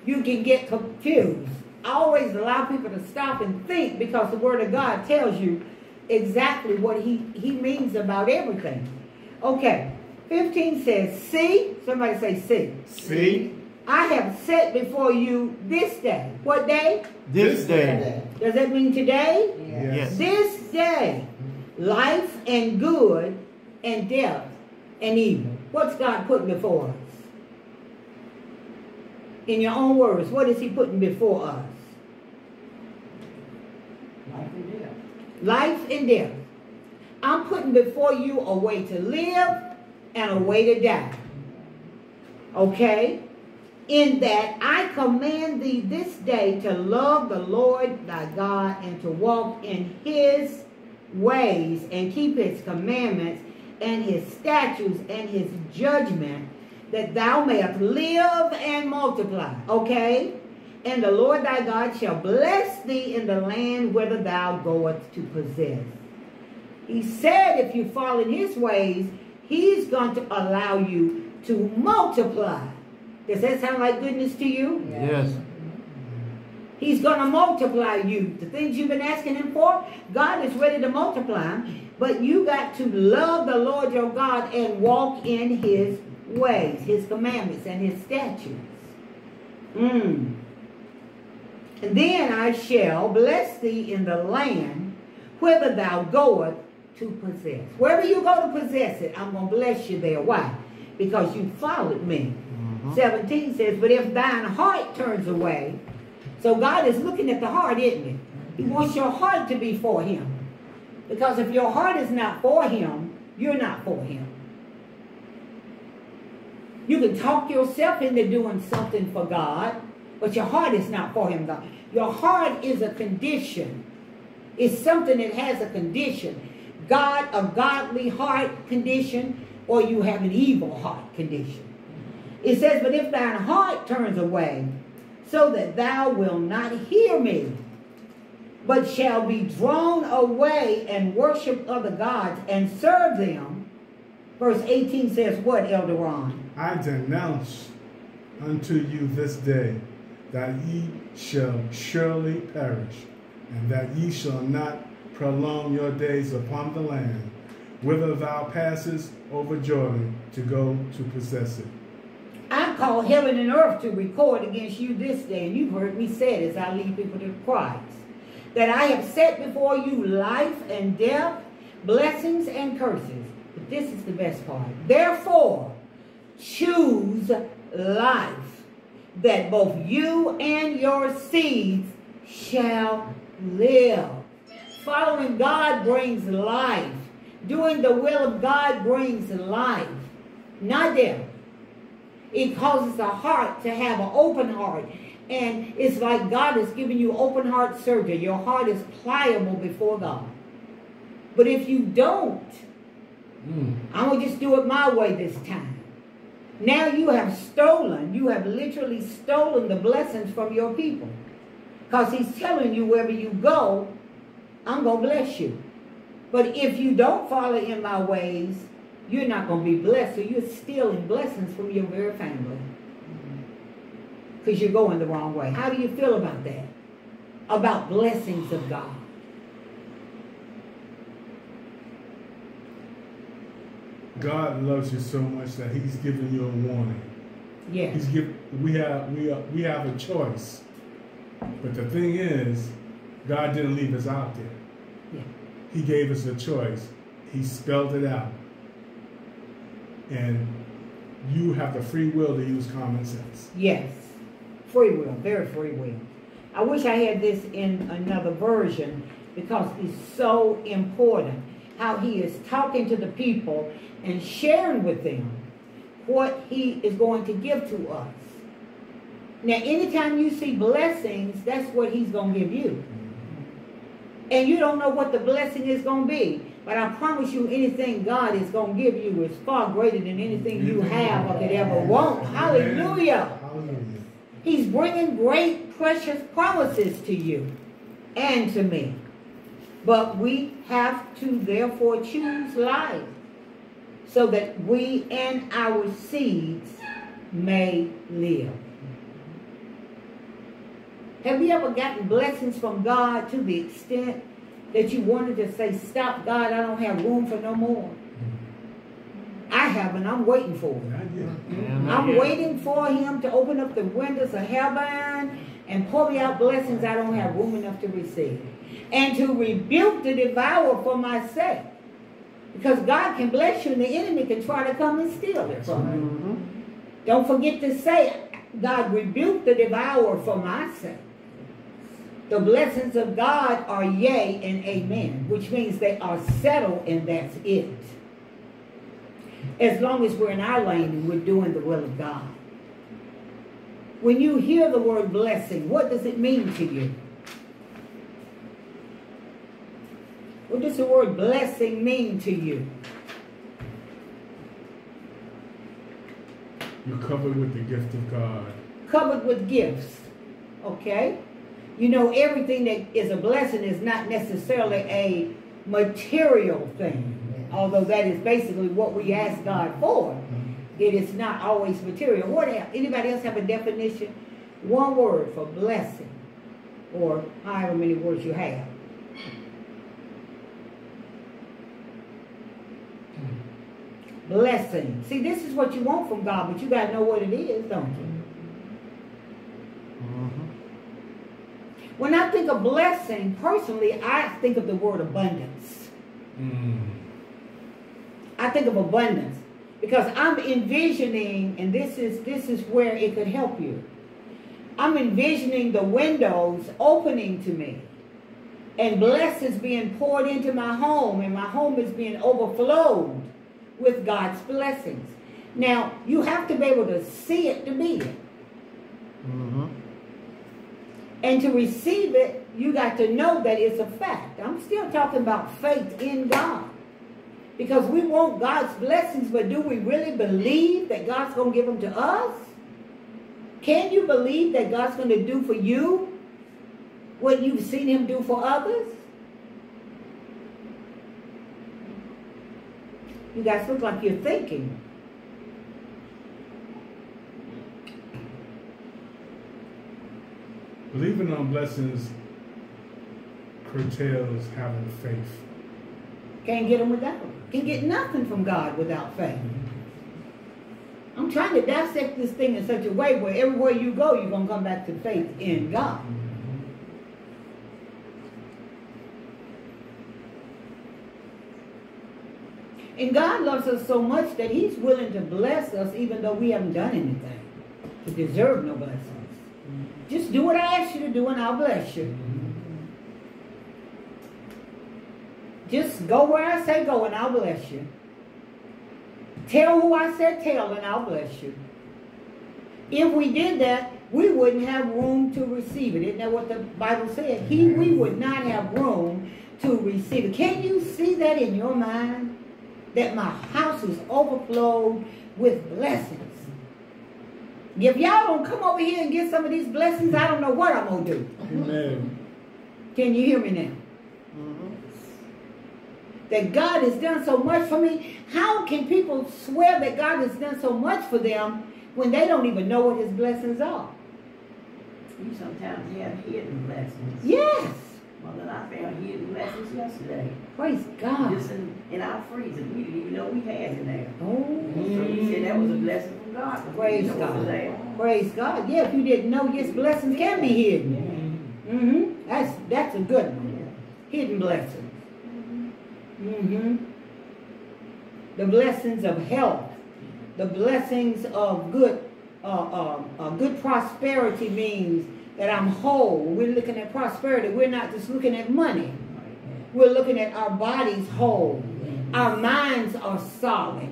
you can get confused. I always allow people to stop and think because the word of God tells you exactly what he, he means about everything. Okay, 15 says, See, somebody say, See. See? I have set before you this day. What day? This day. Does that mean today? Yes. This day, life and good and death and evil. What's God putting before us? In your own words, what is He putting before us? Life and death. Life and death. I'm putting before you a way to live and a way to die. Okay? In that I command thee this day to love the Lord thy God and to walk in his ways and keep his commandments and his statutes and his judgment that thou mayest live and multiply. Okay? And the Lord thy God shall bless thee in the land whither thou goest to possess. He said if you fall in his ways, he's going to allow you to multiply. Does that sound like goodness to you? Yes. He's going to multiply you. The things you've been asking him for, God is ready to multiply. But you got to love the Lord your God and walk in his ways, his commandments, and his statutes. Mm. And then I shall bless thee in the land whither thou goest to possess. Wherever you go to possess it, I'm going to bless you there. Why? Because you followed me. Mm-hmm. 17 says, But if thine heart turns away, so God is looking at the heart, isn't he? He wants your heart to be for him. Because if your heart is not for him, you're not for him. You can talk yourself into doing something for God, but your heart is not for him, God. Your heart is a condition. It's something that has a condition. God, a godly heart condition, or you have an evil heart condition. It says, But if thine heart turns away, so that thou wilt not hear me, but shall be drawn away and worship other gods and serve them. Verse 18 says, What, Elder Ron? I denounce unto you this day that ye shall surely perish, and that ye shall not prolong your days upon the land, whither thou passest over Jordan to go to possess it. I call heaven and earth to record against you this day, and you've heard me say it as I lead people to Christ, that I have set before you life and death, blessings and curses. But this is the best part. Therefore, choose life, that both you and your seeds shall live. Following God brings life. Doing the will of God brings life, not death. It causes a heart to have an open heart. And it's like God is giving you open heart surgery. Your heart is pliable before God. But if you don't, hmm. I'm going to just do it my way this time. Now you have stolen, you have literally stolen the blessings from your people. Because he's telling you wherever you go, I'm going to bless you. But if you don't follow in my ways, you're not going to be blessed. So you're stealing blessings from your very family. Because you're going the wrong way. How do you feel about that? About blessings of God. God loves you so much that He's giving you a warning. Yeah. He's give, we have we are, we have a choice, but the thing is, God didn't leave us out there. Yeah. He gave us a choice. He spelled it out, and you have the free will to use common sense. Yes. Free will. Very free will. I wish I had this in another version because it's so important how he is talking to the people and sharing with them what he is going to give to us. Now, anytime you see blessings, that's what he's going to give you. And you don't know what the blessing is going to be. But I promise you, anything God is going to give you is far greater than anything you have or could ever want. Hallelujah. He's bringing great, precious promises to you and to me. But we have to therefore choose life so that we and our seeds may live. Have you ever gotten blessings from God to the extent that you wanted to say, Stop, God, I don't have room for no more? I haven't. I'm waiting for it. Not yet. Yeah, I'm yet. waiting for him to open up the windows of heaven and pour me out blessings I don't have room enough to receive. And to rebuke the devourer for my sake. Because God can bless you and the enemy can try to come and steal it from you. Mhm. Don't forget to say, God rebuke the devourer for my sake. The blessings of God are yea and amen, which means they are settled and that's it. As long as we're in our lane and we're doing the will of God. When you hear the word blessing, what does it mean to you? What does the word blessing mean to you? You're covered with the gift of God. covered with gifts. Okay? You know, everything that is a blessing is not necessarily a material thing, although that is basically what we ask God for. It is not always material. What else? Anybody else have a definition? One word for blessing, or however many words you have. Blessing. See, this is what you want from God, but you got to know what it is, don't you? Mhm. When I think of blessing, personally, I think of the word abundance. I think of abundance because I'm envisioning, and this is this is where it could help you. I'm envisioning the windows opening to me, and blessings being poured into my home, and my home is being overflowed with God's blessings. Now, you have to be able to see it to be it. Mhm. And to receive it, you got to know that it's a fact. I'm still talking about faith in God. Because we want God's blessings, but do we really believe that God's going to give them to us? Can you believe that God's going to do for you what you've seen him do for others? You guys look like you're thinking. Believing on blessings curtails having faith. Can't get them without. Can get nothing from God without faith. I'm trying to dissect this thing in such a way where everywhere you go, you're going to come back to faith in God. And God loves us so much that He's willing to bless us even though we haven't done anything to deserve no blessings. Just do what I ask you to do and I'll bless you. Just go where I say go and I'll bless you. Tell who I said tell and I'll bless you. If we did that, we wouldn't have room to receive it. Isn't that what the Bible said? He, we would not have room to receive it. Can you see that in your mind? That my house is overflowed with blessings. If y'all don't come over here and get some of these blessings, I don't know what I'm going to do. Amen. Can you hear me now? Mhm. that God has done so much for me. How can people swear that God has done so much for them when they don't even know what his blessings are? You sometimes have hidden blessings. Yes. Mother and I found hidden blessings yesterday. Praise God. Just in, in our freezer. We didn't even know we had it there. Oh, So he said that was a blessing from God. Praise didn't know it was God. praise God. Yeah, if you didn't know, yes, blessings can be hidden. Mm-hmm. That's that's a good one. Hidden blessings. Mm-hmm. The blessings of health. The blessings of good uh, uh, uh, good prosperity means that I'm whole. We're looking at prosperity, we're not just looking at money. We're looking at our bodies whole. Our minds are solid.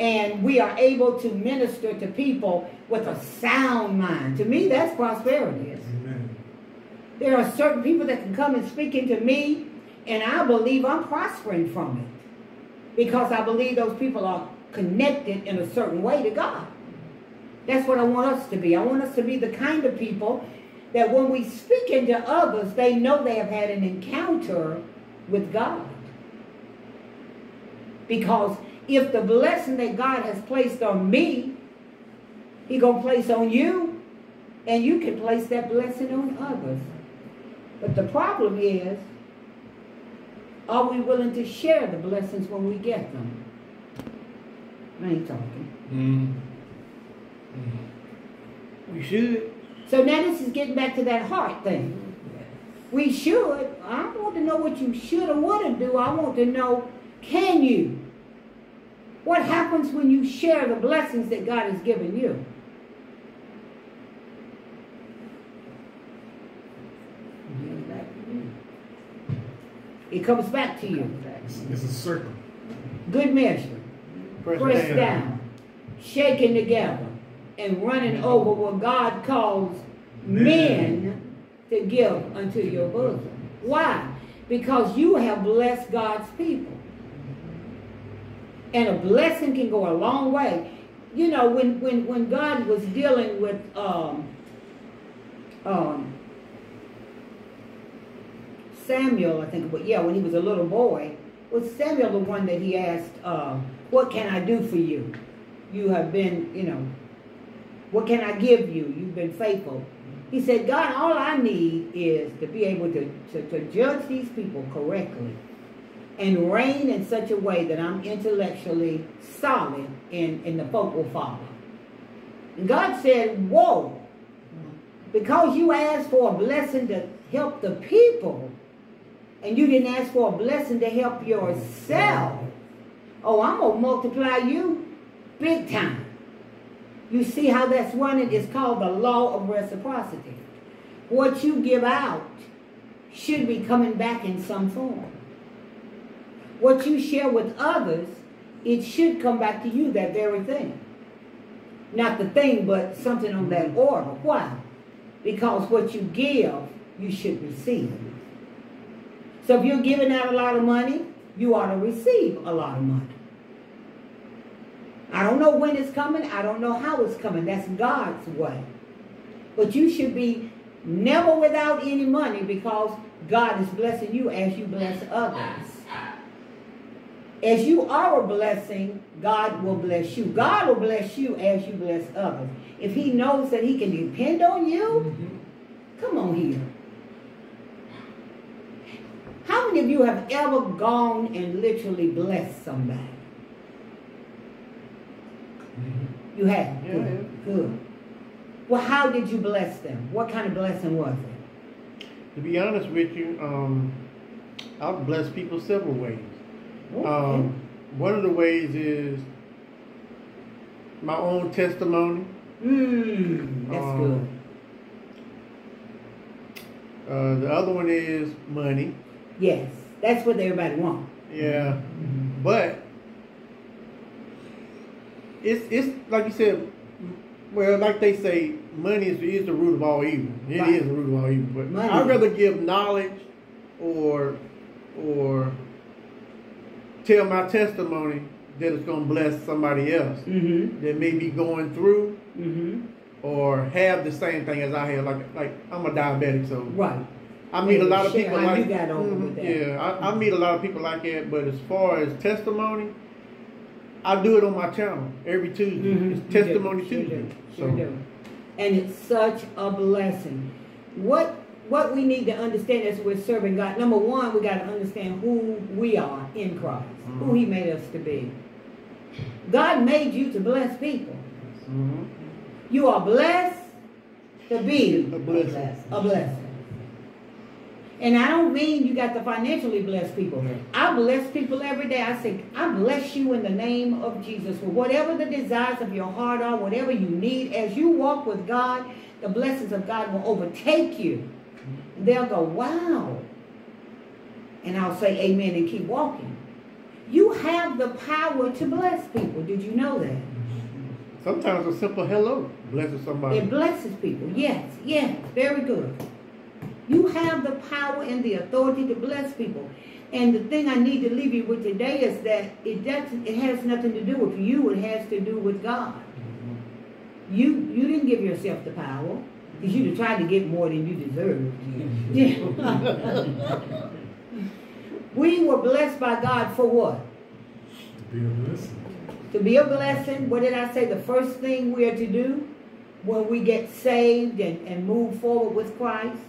And we are able to minister to people with a sound mind. To me, that's prosperity. Amen. There are certain people that can come and speak into me, and I believe I'm prospering from it. Because I believe those people are connected in a certain way to God. That's what I want us to be. I want us to be the kind of people that when we speak into others, they know they have had an encounter with God. Because if the blessing that God has placed on me, He gonna place on you, and you can place that blessing on others. But the problem is, are we willing to share the blessings when we get them? I ain't talking. Mm. Mm. We should. So now this is getting back to that heart thing. We should. I don't want to know what you should or wouldn't do. I want to know, can you? What happens when you share the blessings that God has given you? It back to you. It comes back to you. Comes back to It's, a circle. Good measure. Press pressed down. down, shaken together, and running over what God calls men to give unto your bosom. Why? Because you have blessed God's people. And a blessing can go a long way. You know, when when, when God was dealing with um, um, Samuel, I think, but yeah, when he was a little boy, was Samuel the one that he asked, uh, "What can I do for you? You have been, you know, what can I give you? You've been faithful." He said, "God, all I need is to be able to, to, to judge these people correctly and reign in such a way that I'm intellectually solid and, the folk will follow." And God said, "Whoa." Because you asked for a blessing to help the people, and you didn't ask for a blessing to help yourself. Oh, I'm going to multiply you big time. You see how that's running? It's called the law of reciprocity. What you give out should be coming back in some form. What you share with others, it should come back to you, that very thing. Not the thing, but something on that mm-hmm. order. Why? Because what you give, you should receive. So if you're giving out a lot of money, you ought to receive a lot of money. I don't know when it's coming. I don't know how it's coming. That's God's way. But you should be never without any money because God is blessing you as you bless others. As you are a blessing, God will bless you. God will bless you as you bless others. If he knows that he can depend on you, come on here. How many of you have ever gone and literally blessed somebody? You have? Yeah, Good. Good. Well, how did you bless them? What kind of blessing was it? To be honest with you, um, I've blessed people several ways. Um, one of the ways is my own testimony. Mmm, that's um, Uh, the other one is money. Yes, that's what everybody wants. Yeah, but it's it's like you said. Well, like they say, money is, is the root of all evil. It is Right. the root of all evil. But Money. I'd rather give knowledge or or tell my testimony that it's going to bless somebody else Mm-hmm. that may be going through Mm-hmm. or have the same thing as I have. Like like I'm a diabetic, so Right. I meet a lot of Share people like you got over with that. yeah. I, I meet a lot of people like that, but as far as testimony, I do it on my channel every Tuesday. Mhm, It's Testimony Tuesday. do, So. And it's such a blessing. What what we need to understand as we're serving God, number one, we got to understand who we are in Christ, who Mm-hmm. He made us to be. God made you to bless people. mhm. You are blessed to be a blessing. a blessing. And I don't mean you got to financially bless people. I bless people every day. I say, I bless you in the name of Jesus. For whatever the desires of your heart are, whatever you need, as you walk with God, the blessings of God will overtake you. They'll go, wow. And I'll say amen and keep walking. You have the power to bless people. Did you know that? Sometimes a simple hello blesses somebody. It blesses people. Yes, yes, very good. You have the power and the authority to bless people. And the thing I need to leave you with today is that it doesn't it has nothing to do with you, it has to do with God. Mm-hmm. You you didn't give yourself the power. Because have tried to get more than you deserved. Mm-hmm. Yeah. we were blessed by God for what? To be a blessing. To be a blessing, what did I say? The first thing we are to do when we get saved and, and move forward with Christ,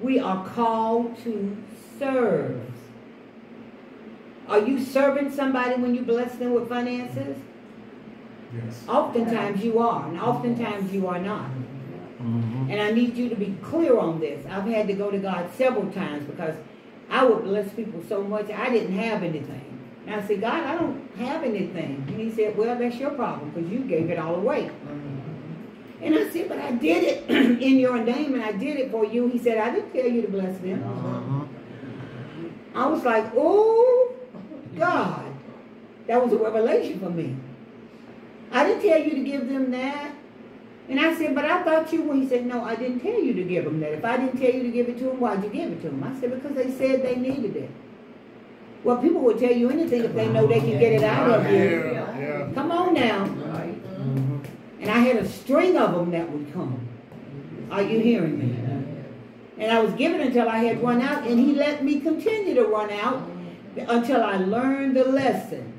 we are called to serve. Are you serving somebody when you bless them with finances? Yes. Oftentimes you are, and oftentimes you are not. Mhm. And I need you to be clear on this. I've had to go to God several times because I would bless people so much I didn't have anything. And I said, God, I don't have anything. And he said, Well, that's your problem because you gave it all away. And I said, But I did it in your name and I did it for you. He said, I didn't tell you to bless them. Mhm. I was like, Oh, God. That was a revelation for me. I didn't tell you to give them that. And I said, but I thought you would. He said, no, I didn't tell you to give them that. If I didn't tell you to give it to them, why'd you give it to them? I said, because they said they needed it. Well, people will tell you anything if they know they can get it out of you. Yeah, yeah. Come on now. And I had a string of them that would come. Are you hearing me? And I was given until I had run out, and he let me continue to run out until I learned the lesson.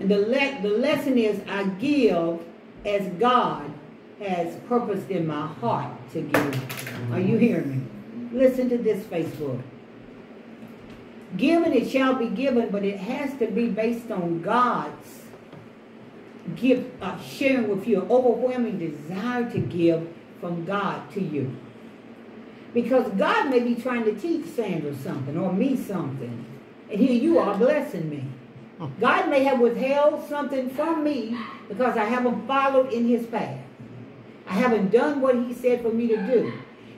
And the, le- the lesson is I give as God has purposed in my heart to give. Are you hearing me? Listen to this, Facebook. Given it shall be given, but it has to be based on God's give, uh, sharing with you, an overwhelming desire to give from God to you. Because God may be trying to teach Sandra something or me something. And here you are blessing me. God may have withheld something from me because I haven't followed in his path. I haven't done what he said for me to do.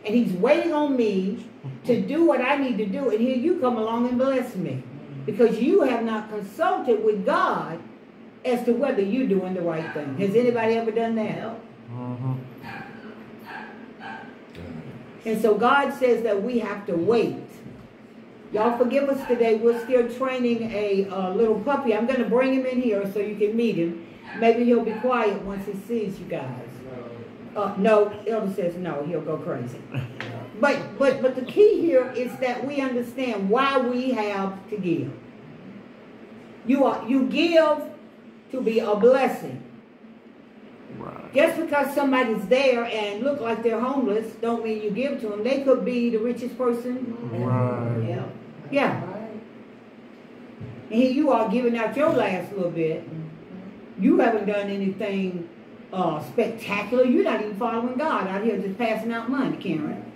And he's waiting on me to do what I need to do. And here you come along and bless me. Because you have not consulted with God as to whether you're doing the right thing. Has anybody ever done that? Mhm. And so God says that we have to wait. Y'all forgive us today. We're still training a uh, little puppy. I'm going to bring him in here so you can meet him. Maybe he'll be quiet once he sees you guys. Uh, no, Elder says no. He'll go crazy. But but but the key here is that we understand why we have to give. You are you give to be a blessing. Right. Just because somebody's there and look like they're homeless, don't mean you give to them. They could be the richest person. Right. Yeah. Yeah. And here you are giving out your last little bit. Mm-hmm. You haven't done anything uh, spectacular. You're not even following God out here just passing out money, Karen.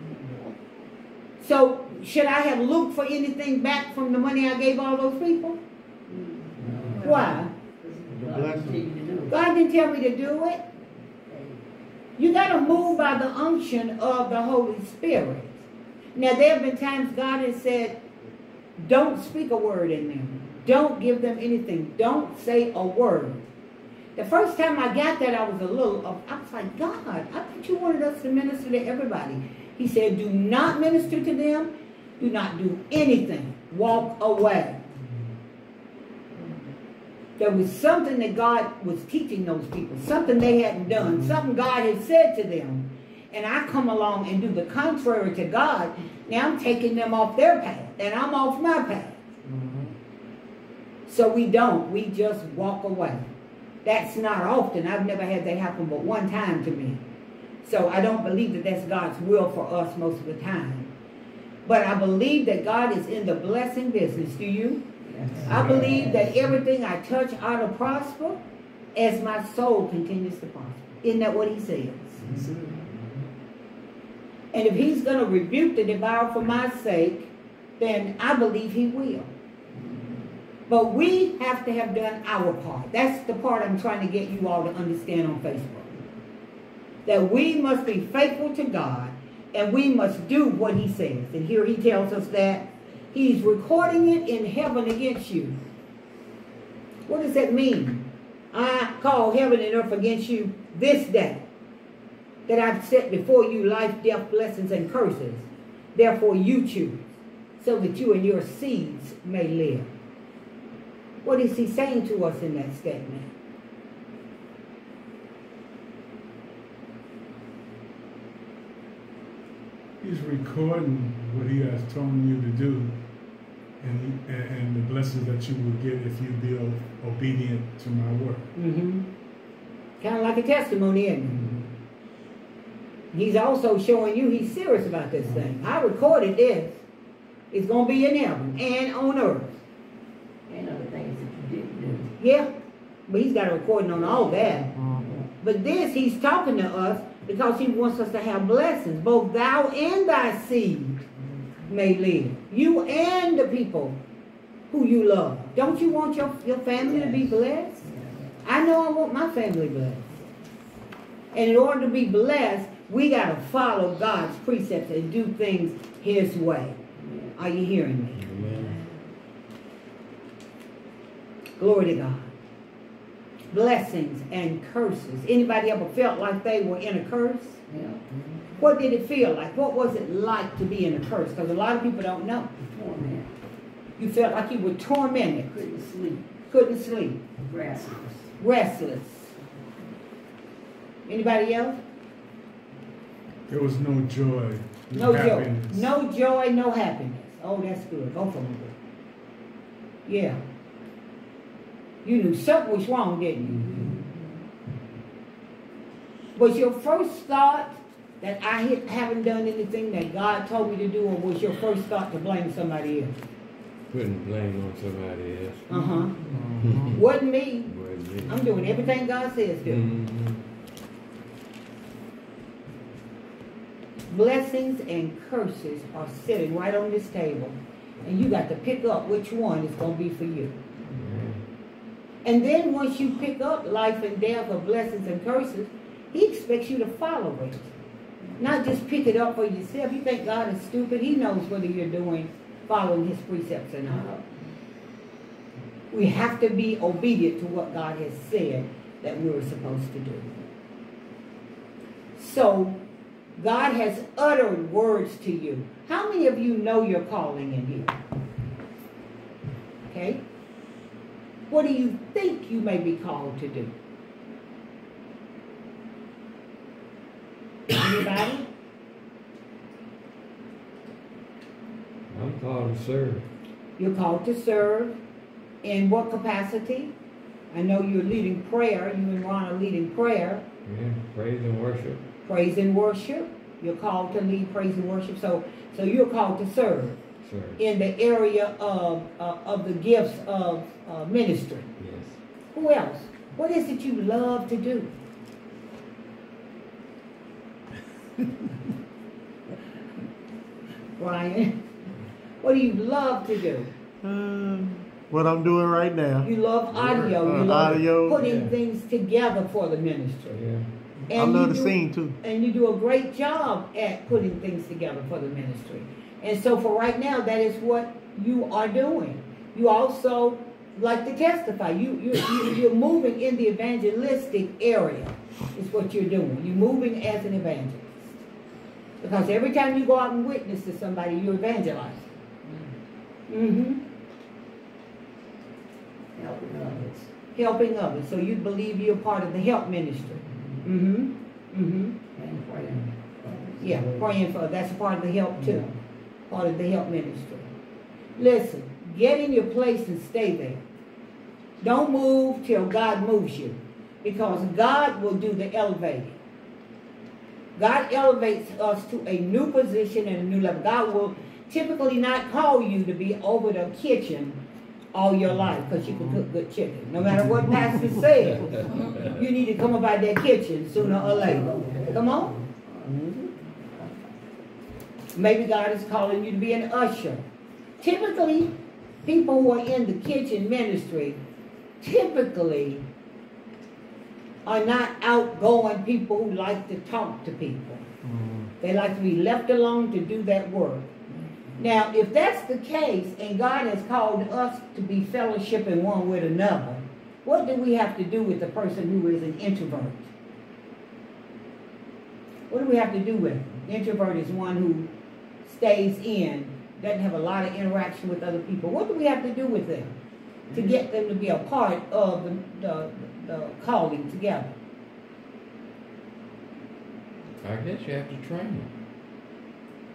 Mm-hmm. So should I have looked for anything back from the money I gave all those people? Mm-hmm. Why? God didn't tell me to do it. You got to move by the unction of the Holy Spirit. Now, there have been times God has said, don't speak a word in them. Don't give them anything. Don't say a word. The first time I got that, I was a little, I was like, God, I thought you wanted us to minister to everybody. He said, do not minister to them. Do not do anything. Walk away. There was something that God was teaching those people, something they hadn't done, something God had said to them. And I come along and do the contrary to God, now I'm taking them off their path, and I'm off my path. Mhm. So we don't. We just walk away. That's not often. I've never had that happen but one time to me. So I don't believe that that's God's will for us most of the time. But I believe that God is in the blessing business. Do you? Yes. I believe that everything I touch ought to prosper as my soul continues to prosper. Isn't that what he says? And if he's going to rebuke the devourer for my sake, then I believe he will. But we have to have done our part. That's the part I'm trying to get you all to understand on Facebook. That we must be faithful to God and we must do what he says. And here he tells us that he's recording it in heaven against you. What does that mean? I call heaven and earth against you this day that I've set before you life, death, blessings, and curses. Therefore you choose, so that you and your seeds may live. What is he saying to us in that statement? He's recording what he has told you to do and, and, the blessings that you will get if you be obedient to my word. Mm-hmm. Kind of like a testimony, isn't it? He's also showing you he's serious about this thing. I recorded this. It's going to be in heaven and on earth. And other things that you didn't do. Yeah, but he's got a recording on all that. Mhm. But this, he's talking to us because he wants us to have blessings. Both thou and thy seed may live. You and the people who you love. Don't you want your, your family to be blessed? I know I want my family blessed. And in order to be blessed, we got to follow God's precepts and do things his way. Are you hearing me? Amen. Glory to God. Blessings and curses. Anybody ever felt like they were in a curse? Yeah. What did it feel like? What was it like to be in a curse? Because a lot of people don't know. Torment. You felt like you were tormented, Couldn't sleep. couldn't sleep, Restless. restless. Anybody else? There was no joy, No joy. happiness. No joy, no happiness. Oh, that's good. Go for it. Yeah. You knew something was wrong, didn't you? Was your first thought that I hit- haven't done anything that God told me to do, or was your first thought to blame somebody else? Putting blame on somebody else. Uh huh. Mhm. Wasn't me. Wasn't me. I'm doing everything God says to. do. Mhm. Blessings and curses are sitting right on this table. And you got to pick up which one is going to be for you. And then once you pick up life and death or blessings and curses, he expects you to follow it. Not just pick it up for yourself. You think God is stupid? He knows whether you're doing following his precepts or not. We have to be obedient to what God has said that we were supposed to do. So, God has uttered words to you. How many of you know your calling in here? Okay? What do you think you may be called to do? Anybody? I'm called to serve. You're called to serve. In what capacity? I know you're leading prayer. You and Ron are leading prayer. Yeah. Praise and worship. Praise and worship. You're called to lead praise and worship. So, so you're called to serve Serve. in the area of uh, of the gifts of uh, ministry. Yes. Who else? What is it you love to do? Brian, what do you love to do? Um, what I'm doing right now. You love audio. Uh, You love audio, putting yeah. things together for the ministry. Yeah. I And love you to do- sing too. And you do a great job at putting things together for the ministry. And so for right now, that is what you are doing. You also like to testify. You, you, you, you're moving in the evangelistic area is what you're doing. You're moving as an evangelist. Because every time you go out and witness to somebody, you evangelize. Mm-hmm. Helping others. Helping others. So you believe you're part of the help ministry. Mm-hmm. Mm-hmm. And praying for Yeah, praying for, that's part of the help too. Part of the help ministry. Listen, get in your place and stay there. Don't move till God moves you. Because God will do the elevating. God elevates us to a new position and a new level. God will typically not call you to be over the kitchen all your life because you can cook good chicken. No matter what pastor says, you need to come about that kitchen sooner or later. Come on. Mm-hmm. Maybe God is calling you to be an usher. Typically, people who are in the kitchen ministry typically are not outgoing people who like to talk to people. Mm-hmm. They like to be left alone to do that work. Now, if that's the case, and God has called us to be fellowshipping one with another, what do we have to do with the person who is an introvert? What do we have to do with them? Introvert is one who stays in, doesn't have a lot of interaction with other people. What do we have to do with them to mm-hmm. get them to be a part of the, the, the calling together? I guess you have to train them.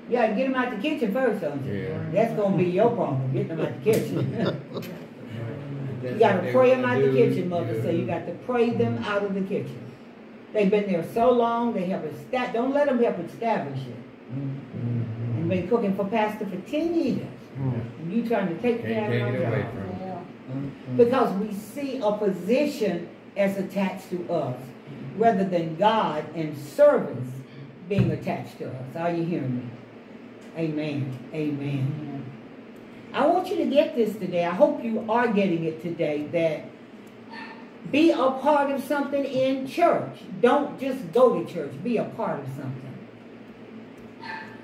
You gotta get them out the kitchen first, don't you? Yeah. That's gonna be your problem, getting them out the kitchen. You gotta pray them wanna out the kitchen, mother Yeah. say. You got to pray them out of the kitchen. They've been there so long, they have established, don't let them help establish it. Mhm. And been cooking for pastor for ten years. And you trying to take me out Can't of my away job. from them. Because we see a position as attached to us, rather than God and service being attached to us. Are you hearing me? Amen. Amen. I want you to get this today. I hope you are getting it today that be a part of something in church. Don't just go to church. Be a part of something.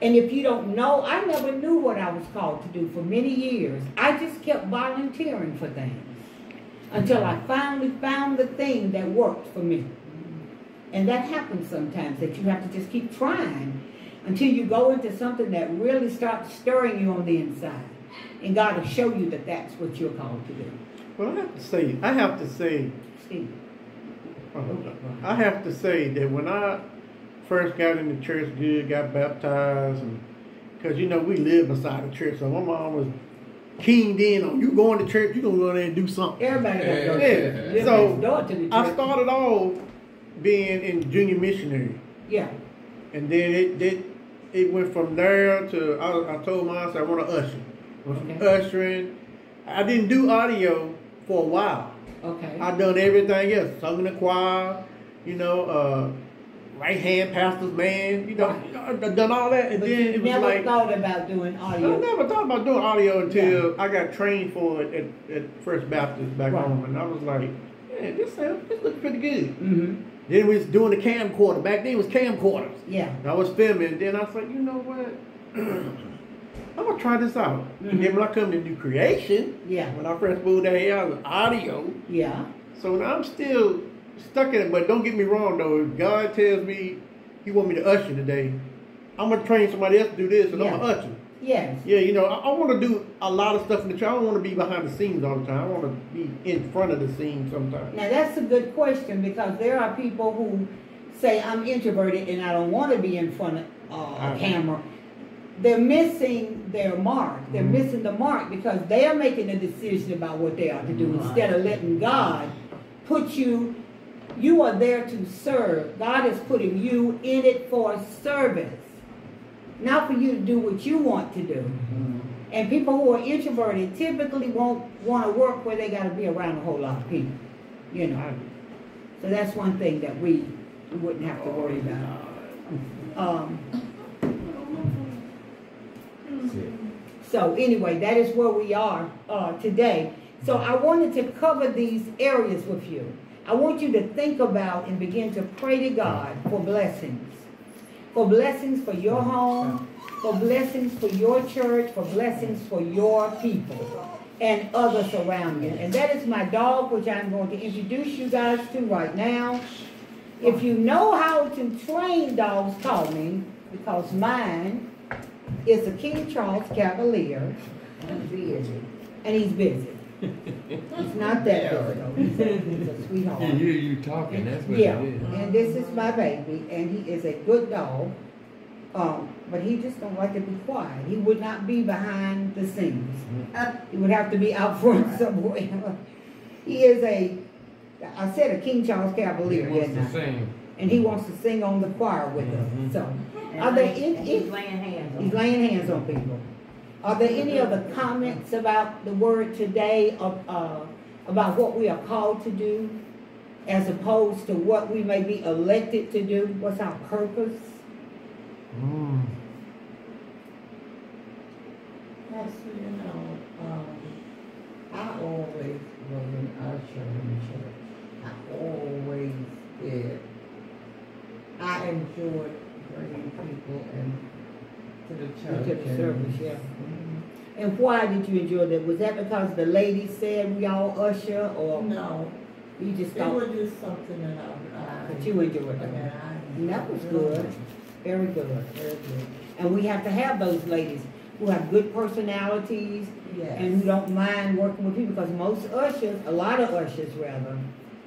And if you don't know, I never knew what I was called to do for many years. I just kept volunteering for things until I finally found the thing that worked for me. And that happens sometimes that you have to just keep trying until you go into something that really starts stirring you on the inside. And God will show you that that's what you're called to do. Well, I have to say, I have to say, Steve. Uh, I have to say that when I first got into church, good, got baptized, and because you know we live beside the church, so my mom was keened in on you going to church, you gonna go there and do something. Everybody to go Yeah, to church. So I started off being in junior missionary, Yeah. and then it it, it went from there to I, I told myself I want to usher. Okay. ushering. I didn't do audio for a while. Okay. I done everything else, sung in the choir, you know, uh, right hand pastor's man, you know, I done all that, and but then you it was never like thought about doing audio. I never thought about doing audio until I got trained for it at, at First Baptist back Right. home, and I was like, man, this sounds, this looks pretty good. Mm-hmm. Then we was doing the camcorder. Back then it was camcorders. Yeah. I was filming. Then I was like, you know what? I'm gonna try this out. Mhm. And then when I come to New Creation, Yeah. when I first moved out here, I was audio. Yeah. So now I'm still stuck in it, but don't get me wrong though. If God tells me He want me to usher today, I'm gonna train somebody else to do this, and I'm Yeah. gonna usher. Yes. Yeah, you know, I, I want to do a lot of stuff in the church. I don't want to be behind the scenes all the time. I want to be in front of the scene sometimes. Now that's a good question because there are people who say I'm introverted and I don't want to be in front of uh, a Uh-huh. camera. They're missing their mark. They're Mhm. missing the mark because they are making a decision about what they are to do instead of letting God put you. You are there to serve. God is putting you in it for service, not for you to do what you want to do. And people who are introverted typically won't want to work where they got to be around a whole lot of people. You know. So that's one thing that we, we wouldn't have to worry about. Um, so anyway, that is where we are uh, today. So I wanted to cover these areas with you. I want you to think about and begin to pray to God for blessings. For blessings for your mm. home, mm. for blessings for your church, for blessings for your people and others around you. And that is my dog, which I'm going to introduce you guys to right now. If you know how to train dogs, call me, because mine is a King Charles Cavalier, And and he's busy. He's not that busy, though. He's a, he's a sweetheart. He hear you talking, that's what Yeah, it is. and this is my baby, and he is a good dog. Um, but he just don't like to be quiet. He would not be behind the scenes. He would have to be out front somewhere. he is a, I said a King Charles Cavalier. He Cavalier, wants to I? sing. And he wants to sing on the choir with Mhm. us. So And Are they? lay- in- he's laying hands on he's them. laying hands on people. Are there any other comments about the word today of, uh, about what we are called to do as opposed to what we may be elected to do? What's our purpose? Mm. Pastor, you know, um, I always was an usher in church. I always did. I enjoyed bringing people in to the church. To the service, yeah. And why did you enjoy that? Was that because the lady said we all usher or No, you just it thought was just something that I, I. that you enjoyed that that? I And that was good. Very good. Very good. And we have to have those ladies who have good personalities, Yes. and who don't mind working with people because most ushers, a lot of ushers rather,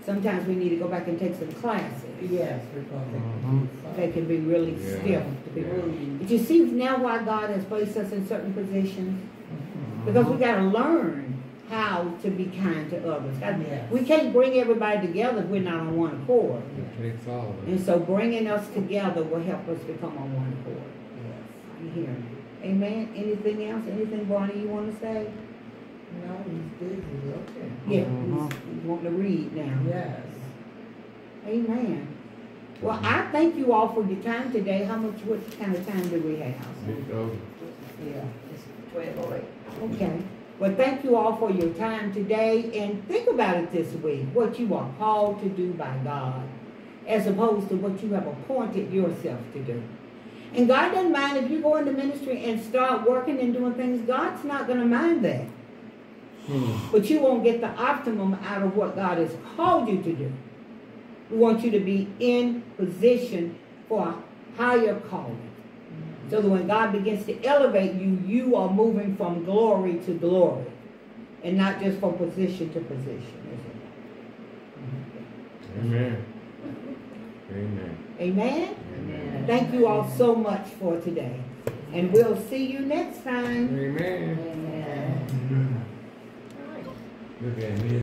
sometimes we need to go back and take some classes. Yes, because they can They can be really Yeah. stiff to be Yeah. rude. But you see now why God has placed us in certain positions? Mhm. Because we gotta learn how to be kind to others. Yes. We can't bring everybody together if we're not on one accord. It takes all of And so bringing us together will help us become on one accord. Yes. You hear me? Amen. Anything else? Anything, Barney, you wanna say? No, he's busy looking. Yeah, Mhm. he's, he's wanting to read now. Yes. Amen. Well, I thank you all for your time today. How much, what kind of time do we have? It's over. Yeah, it's twelve oh eight. Okay. Well, thank you all for your time today and think about it this week, what you are called to do by God as opposed to what you have appointed yourself to do. And God doesn't mind if you go into ministry and start working and doing things. God's not going to mind that. Hmm. But you won't get the optimum out of what God has called you to do. We want you to be in position for a higher calling. So that when God begins to elevate you, you are moving from glory to glory. And not just from position to position. Amen. Amen. Amen? Amen. Thank you all so much for today. And we'll see you next time. Amen. Amen. Look at me.